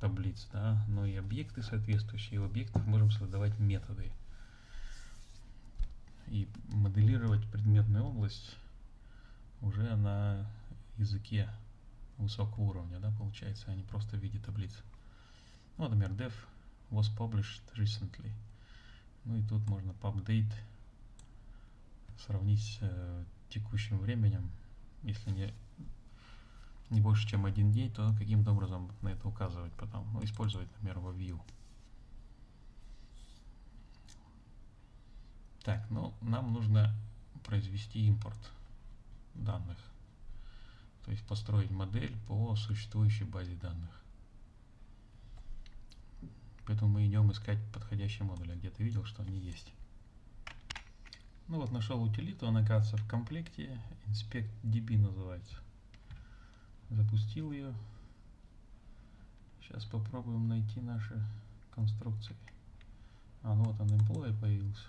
таблиц, да, но и объекты соответствующие. И объектов можем создавать методы. И моделировать предметную область уже на языке высокого уровня, да, получается, а не просто в виде таблиц. Ну, например, dev was published recently. Ну и тут можно pubdate сравнить с э, текущим временем. Если не, не больше, чем один день, то каким-то образом на это указывать потом. Ну, использовать, например, во view. Так, ну, нам нужно произвести импорт данных. То есть построить модель по существующей базе данных. Поэтому мы идем искать подходящие модули. Где-то видел, что они есть. Ну вот нашел утилиту, она оказывается в комплекте. Inspect DB называется. Запустил ее. Сейчас попробуем найти наши конструкции. А, ну вот он employee появился.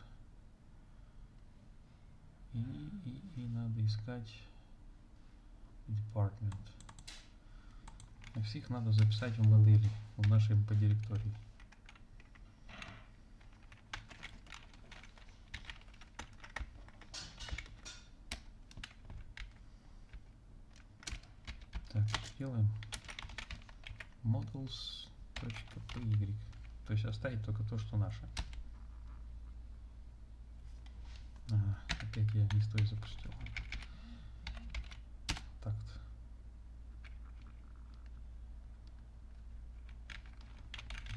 И, и, и надо искать department. Всех надо записать в модели, в нашей по директории. Так, делаем models.py. То есть оставить только то, что наше. Ага, опять я не стой запустил. Так-то.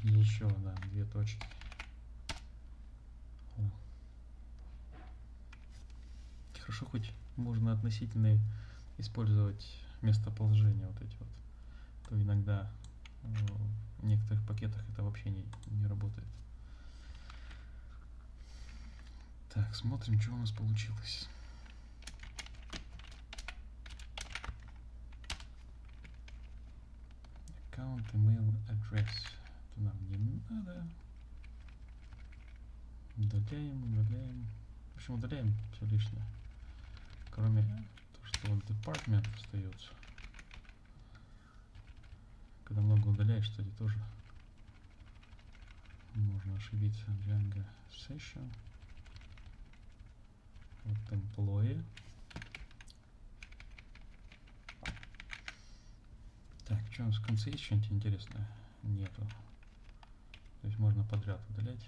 Еще, да, две точки. О. Хорошо, хоть можно относительно использовать местоположение вот эти вот. То иногда э, в некоторых пакетах это вообще не, не работает. Так, смотрим, что у нас получилось. Аккаунт, email, address. Это нам не надо. Удаляем, удаляем. В общем, удаляем все лишнее. Кроме вот department остается. Когда много удаляешь, кстати, тоже можно ошибиться. Django session вот employee. Так, что у нас в конце есть что-нибудь интересное? Нету. То есть можно подряд удалять.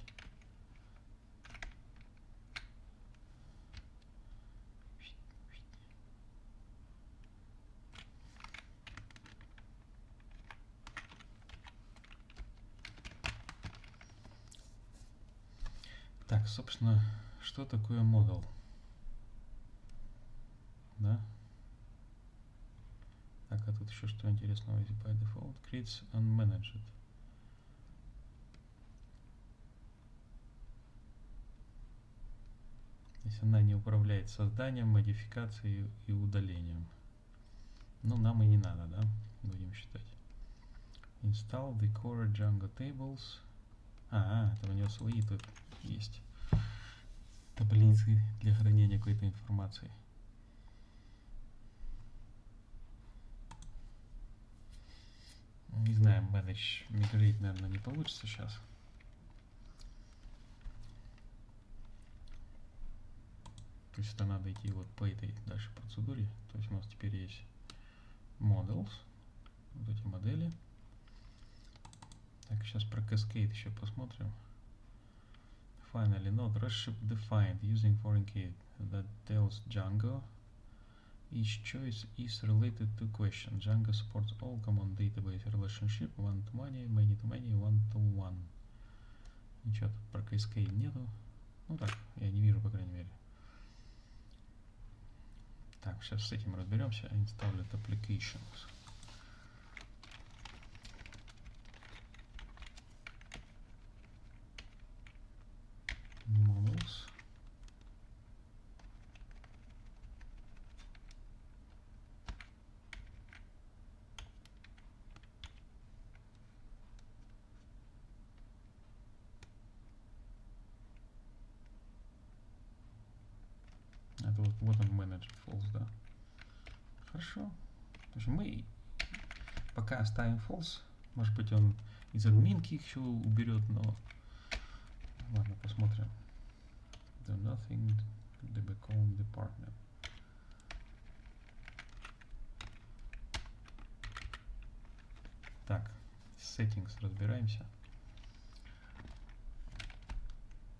Собственно, что такое модул? да? Так, а тут еще что интересного есть by default? Creates unmanaged. Есть она не управляет созданием, модификацией и удалением. Ну, нам и не надо, да? Будем считать. Install the core Django tables. А, это у него свои тут есть таблицы для хранения какой-то информации. Не знаю, manage migrate, наверное, не получится сейчас. То есть это надо идти вот по этой дальше процедуре. То есть у нас теперь есть models, вот эти модели. Так, сейчас про Cascade еще посмотрим. Finally, node Redship defined using foreign key that tells Django each choice is related to question. Django supports all common database relationship one to many, many to many, one to one. Ничего тут про Cascade нету. Ну так, я не вижу, по крайней мере. Так, сейчас с этим разберемся. Installed applications. Models. Это вот, вот он менеджер false, да. Хорошо. Значит, мы пока оставим false. Может быть он из админки еще уберет, но ладно, посмотрим. Do nothing dbcon department. Так, settings разбираемся.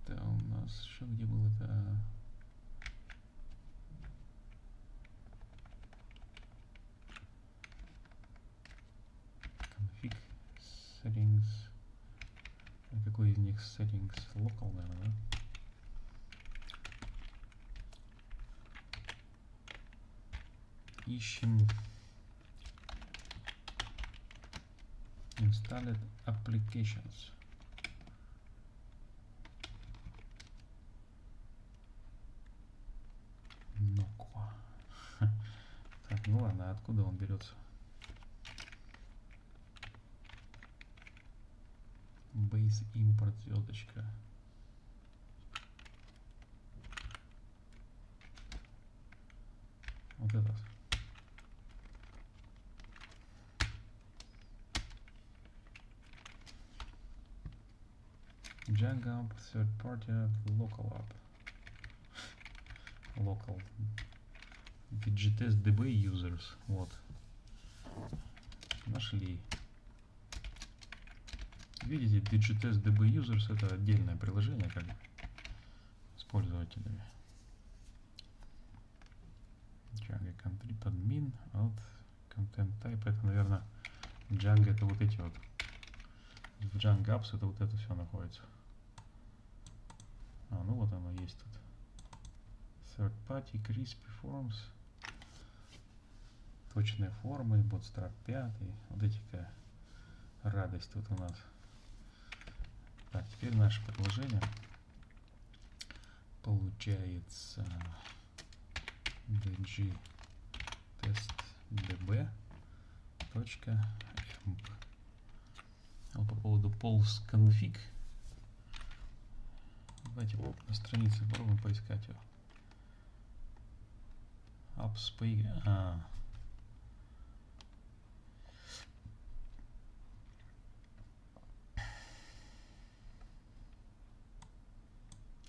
Да, у нас еще где было это config settings. А Какой из них settings? Local, наверное, да? Ищем installed applications. Ноква. [LAUGHS] Так, ну ладно, откуда он берется? Base import звездочка. Вот этот. Django third party local app. Local. VGTest DB users. Вот. Нашли. Видите, DigiTest DB Users это отдельное приложение как бы, с пользователями. Django Contrib Admin от Content Type это, наверное, Django это вот эти вот. В Django Apps это вот это все находится. А, ну вот оно есть тут. Third Party, Crispy Forms. Точные формы, Bootstrap 5. Вот эти какая радость тут у нас. Так, теперь наше предложение. Получается dg test db точка. А по поводу polls config давайте на странице попробуем поискать его. Apps а,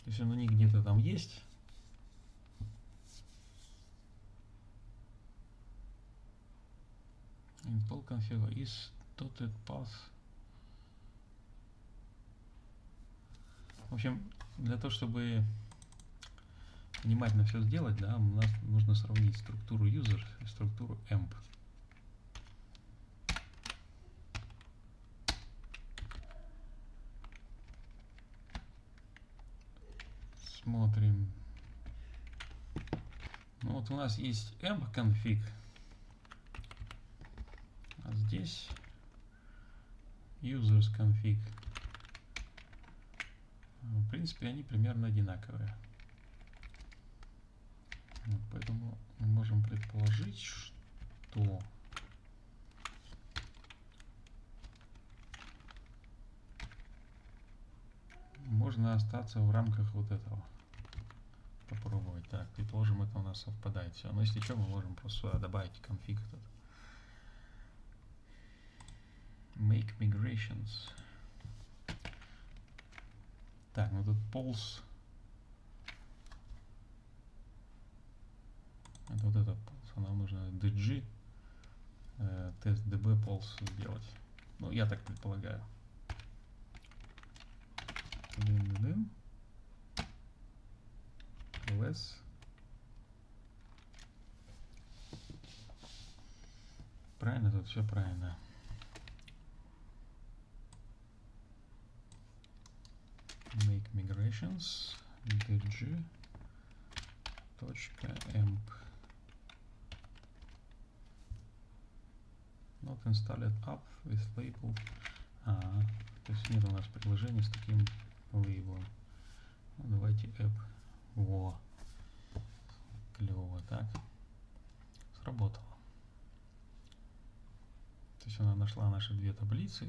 То есть он у них где-то там есть. Install config is dotted path. В общем, для того, чтобы внимательно все сделать, да, у нас нужно сравнить структуру user и структуру emp. Смотрим. Ну вот у нас есть m конфиг, а здесь users config. В принципе, они примерно одинаковые. Поэтому мы можем предположить, что можно остаться в рамках вот этого. Попробовать. Так, предположим, это у нас совпадает все. Но если что, мы можем просто добавить конфиг этот. Make migrations. Так, ну тут polls Это вот это. А нам нужно DG э, тест DB полз сделать. Ну, я так предполагаю. Дын-дын. Ls Правильно, тут все правильно. Make migrations. Dg точка emp not installed app with label. А, то есть нет у нас приложения с таким лейблом. Ну, давайте app. Во клево так сработало то есть она нашла наши две таблицы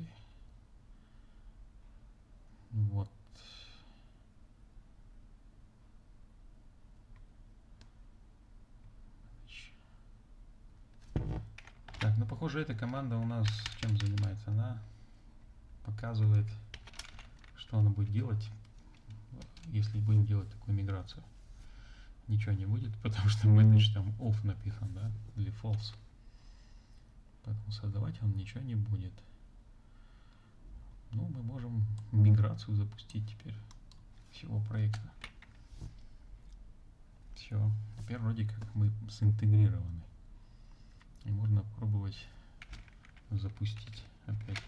вот Так, ну похоже эта команда у нас чем занимается? Она показывает, что она будет делать, если будем делать такую миграцию. Ничего не будет, [LAUGHS] потому что manage там off написан, да, или false. Поэтому создавать он ничего не будет. Ну, мы можем миграцию запустить теперь всего проекта. Все, теперь вроде как мы синтегрированы. И можно пробовать запустить опять.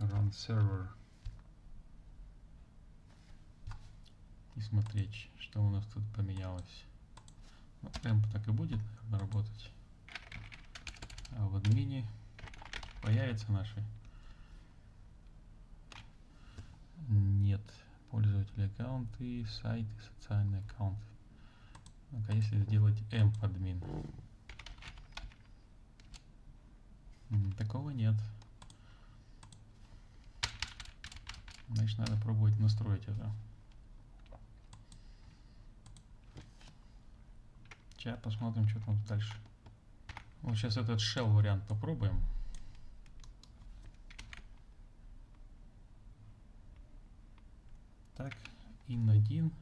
Run server. И смотреть, что у нас тут поменялось. Ну, temp так и будет, наверное, работать. А в админе появятся наши. Нет. Пользователи аккаунты, сайты, социальные аккаунты. Ну-ка, если сделать m админ. Такого нет. Значит, надо пробовать настроить это. Сейчас посмотрим, что там дальше. Вот сейчас этот shell вариант попробуем. Так, in1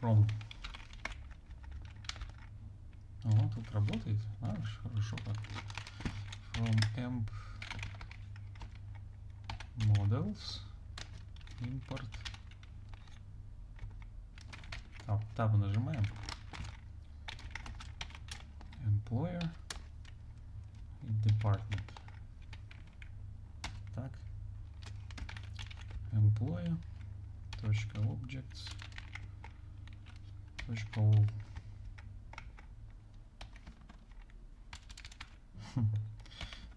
from. О, тут работает. А, хорошо как. From emp models import. Tab, tab нажимаем. Employer и department. Так. Employer. Точка objects all.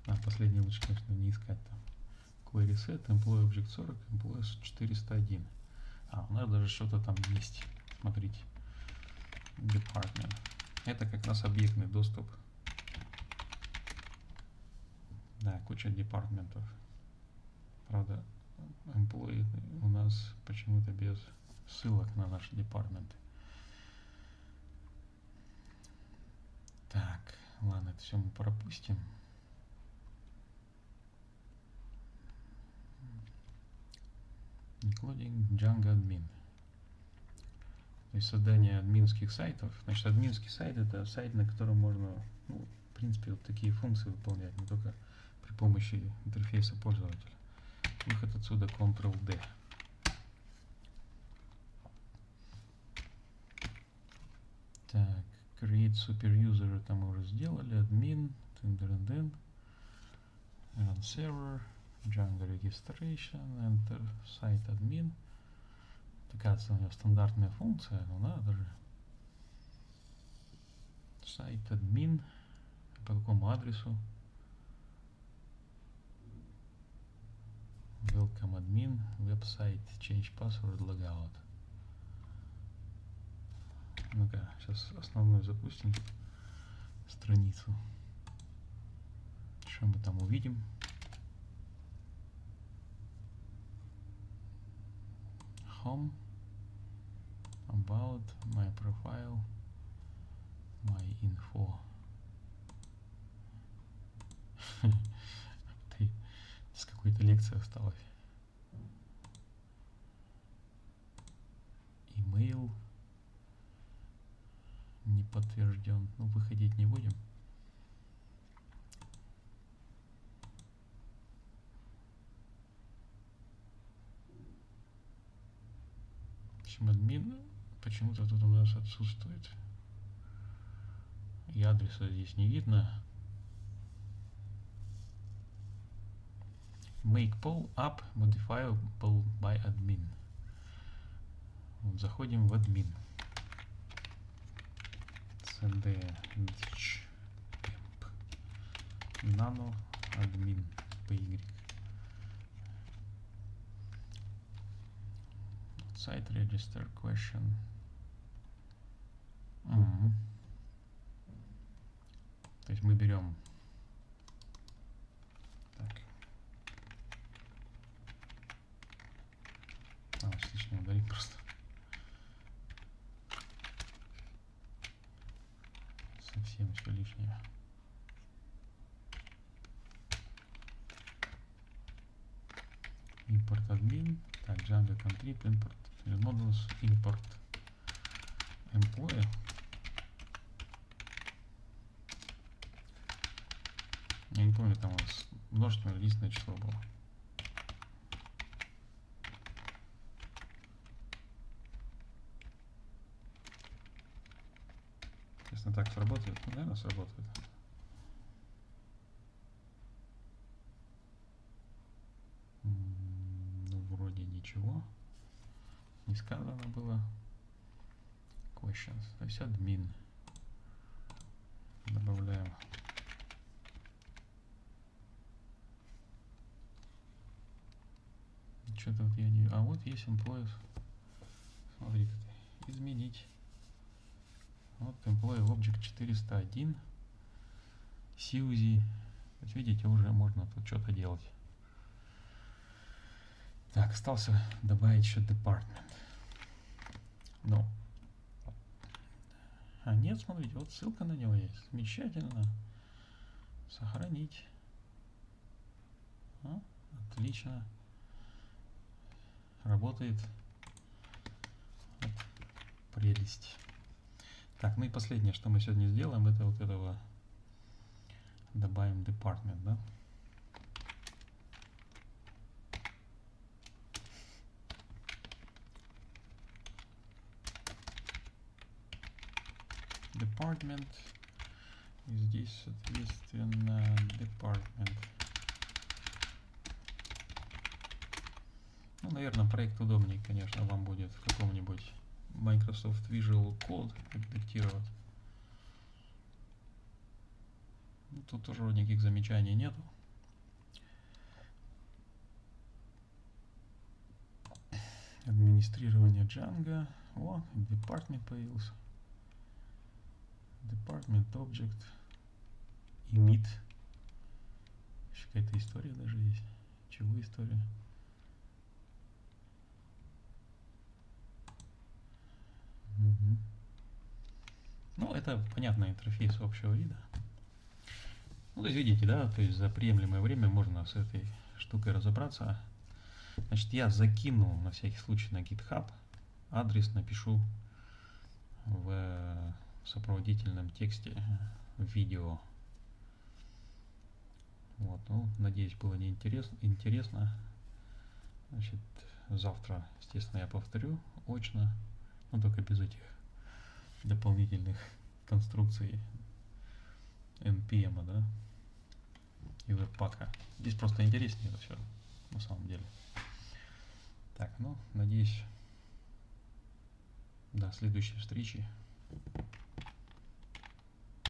А, последний лучше, конечно, не искать там. Query set, employee object 40, employees 401. А, у нас даже что-то там есть. Смотрите. Department. Это как раз объектный доступ. Да, куча департментов. Правда, employee у нас почему-то без ссылок на наши департменты. Так, ладно, это все мы пропустим. Including Django Admin. То есть создание админских сайтов. Значит, админский сайт это сайт, на котором можно, ну, в принципе, вот такие функции выполнять, не только при помощи интерфейса пользователя. Выход отсюда Ctrl-D. Так, create super user это мы уже сделали, admin, дын run server, Django registration, enter site admin. Такая у него стандартная функция, но надо же. Сайт admin, по какому адресу? Welcome admin, веб-сайт, change password, logout. Ну-ка, сейчас основную запустим страницу. Что мы там увидим? home, about, my profile, my info. [LAUGHS] Ты с какой-то лекции осталось. Email не подтвержден. Ну, выходить не будем. Админ почему-то тут у нас отсутствует. И адреса здесь не видно. Make poll up modifiable by admin. Вот, заходим в админ. cd nano admin py site register question mm -hmm. то есть мы берем так а, лишнее удалить просто совсем все лишнее import admin так Django contrib import models import employee я не помню там у нас множественное единственное число было. Если так сработает, ну, наверное, сработает. Ну, вроде ничего не сказано было. Questions. То есть админ. Добавляем. Что-то вот я не... А вот есть employees. Смотри, изменить. Вот employee object 401. Сьюзи. Видите, уже можно тут что-то делать. Так, остался добавить еще department. Ну. А нет, смотрите, вот ссылка на него есть. Замечательно. Сохранить. А, отлично. Работает. Вот. Прелесть. Так, ну и последнее, что мы сегодня сделаем, это вот этого добавим department, да? Department. И здесь, соответственно, department. Ну, наверное, проект удобнее, конечно, вам будет в каком-нибудь Microsoft Visual Code редактировать. Ну, тут тоже никаких замечаний нету. Администрирование Django. О, департмент появился. Department Object. Init. Еще какая-то история даже есть. Чего история? Угу. Ну, это, понятно, интерфейс общего вида. Ну, то есть, видите, да, то есть за приемлемое время можно с этой штукой разобраться. Значит, я закину на всякий случай на GitHub, адрес напишу в сопроводительном тексте видео. Вот, ну, надеюсь, было не интересно. Значит, завтра, естественно, я повторю очно, но только без этих дополнительных конструкций NPM, да, и веб-пака. Здесь просто интереснее это все, на самом деле. Так, ну, надеюсь, до следующей встречи.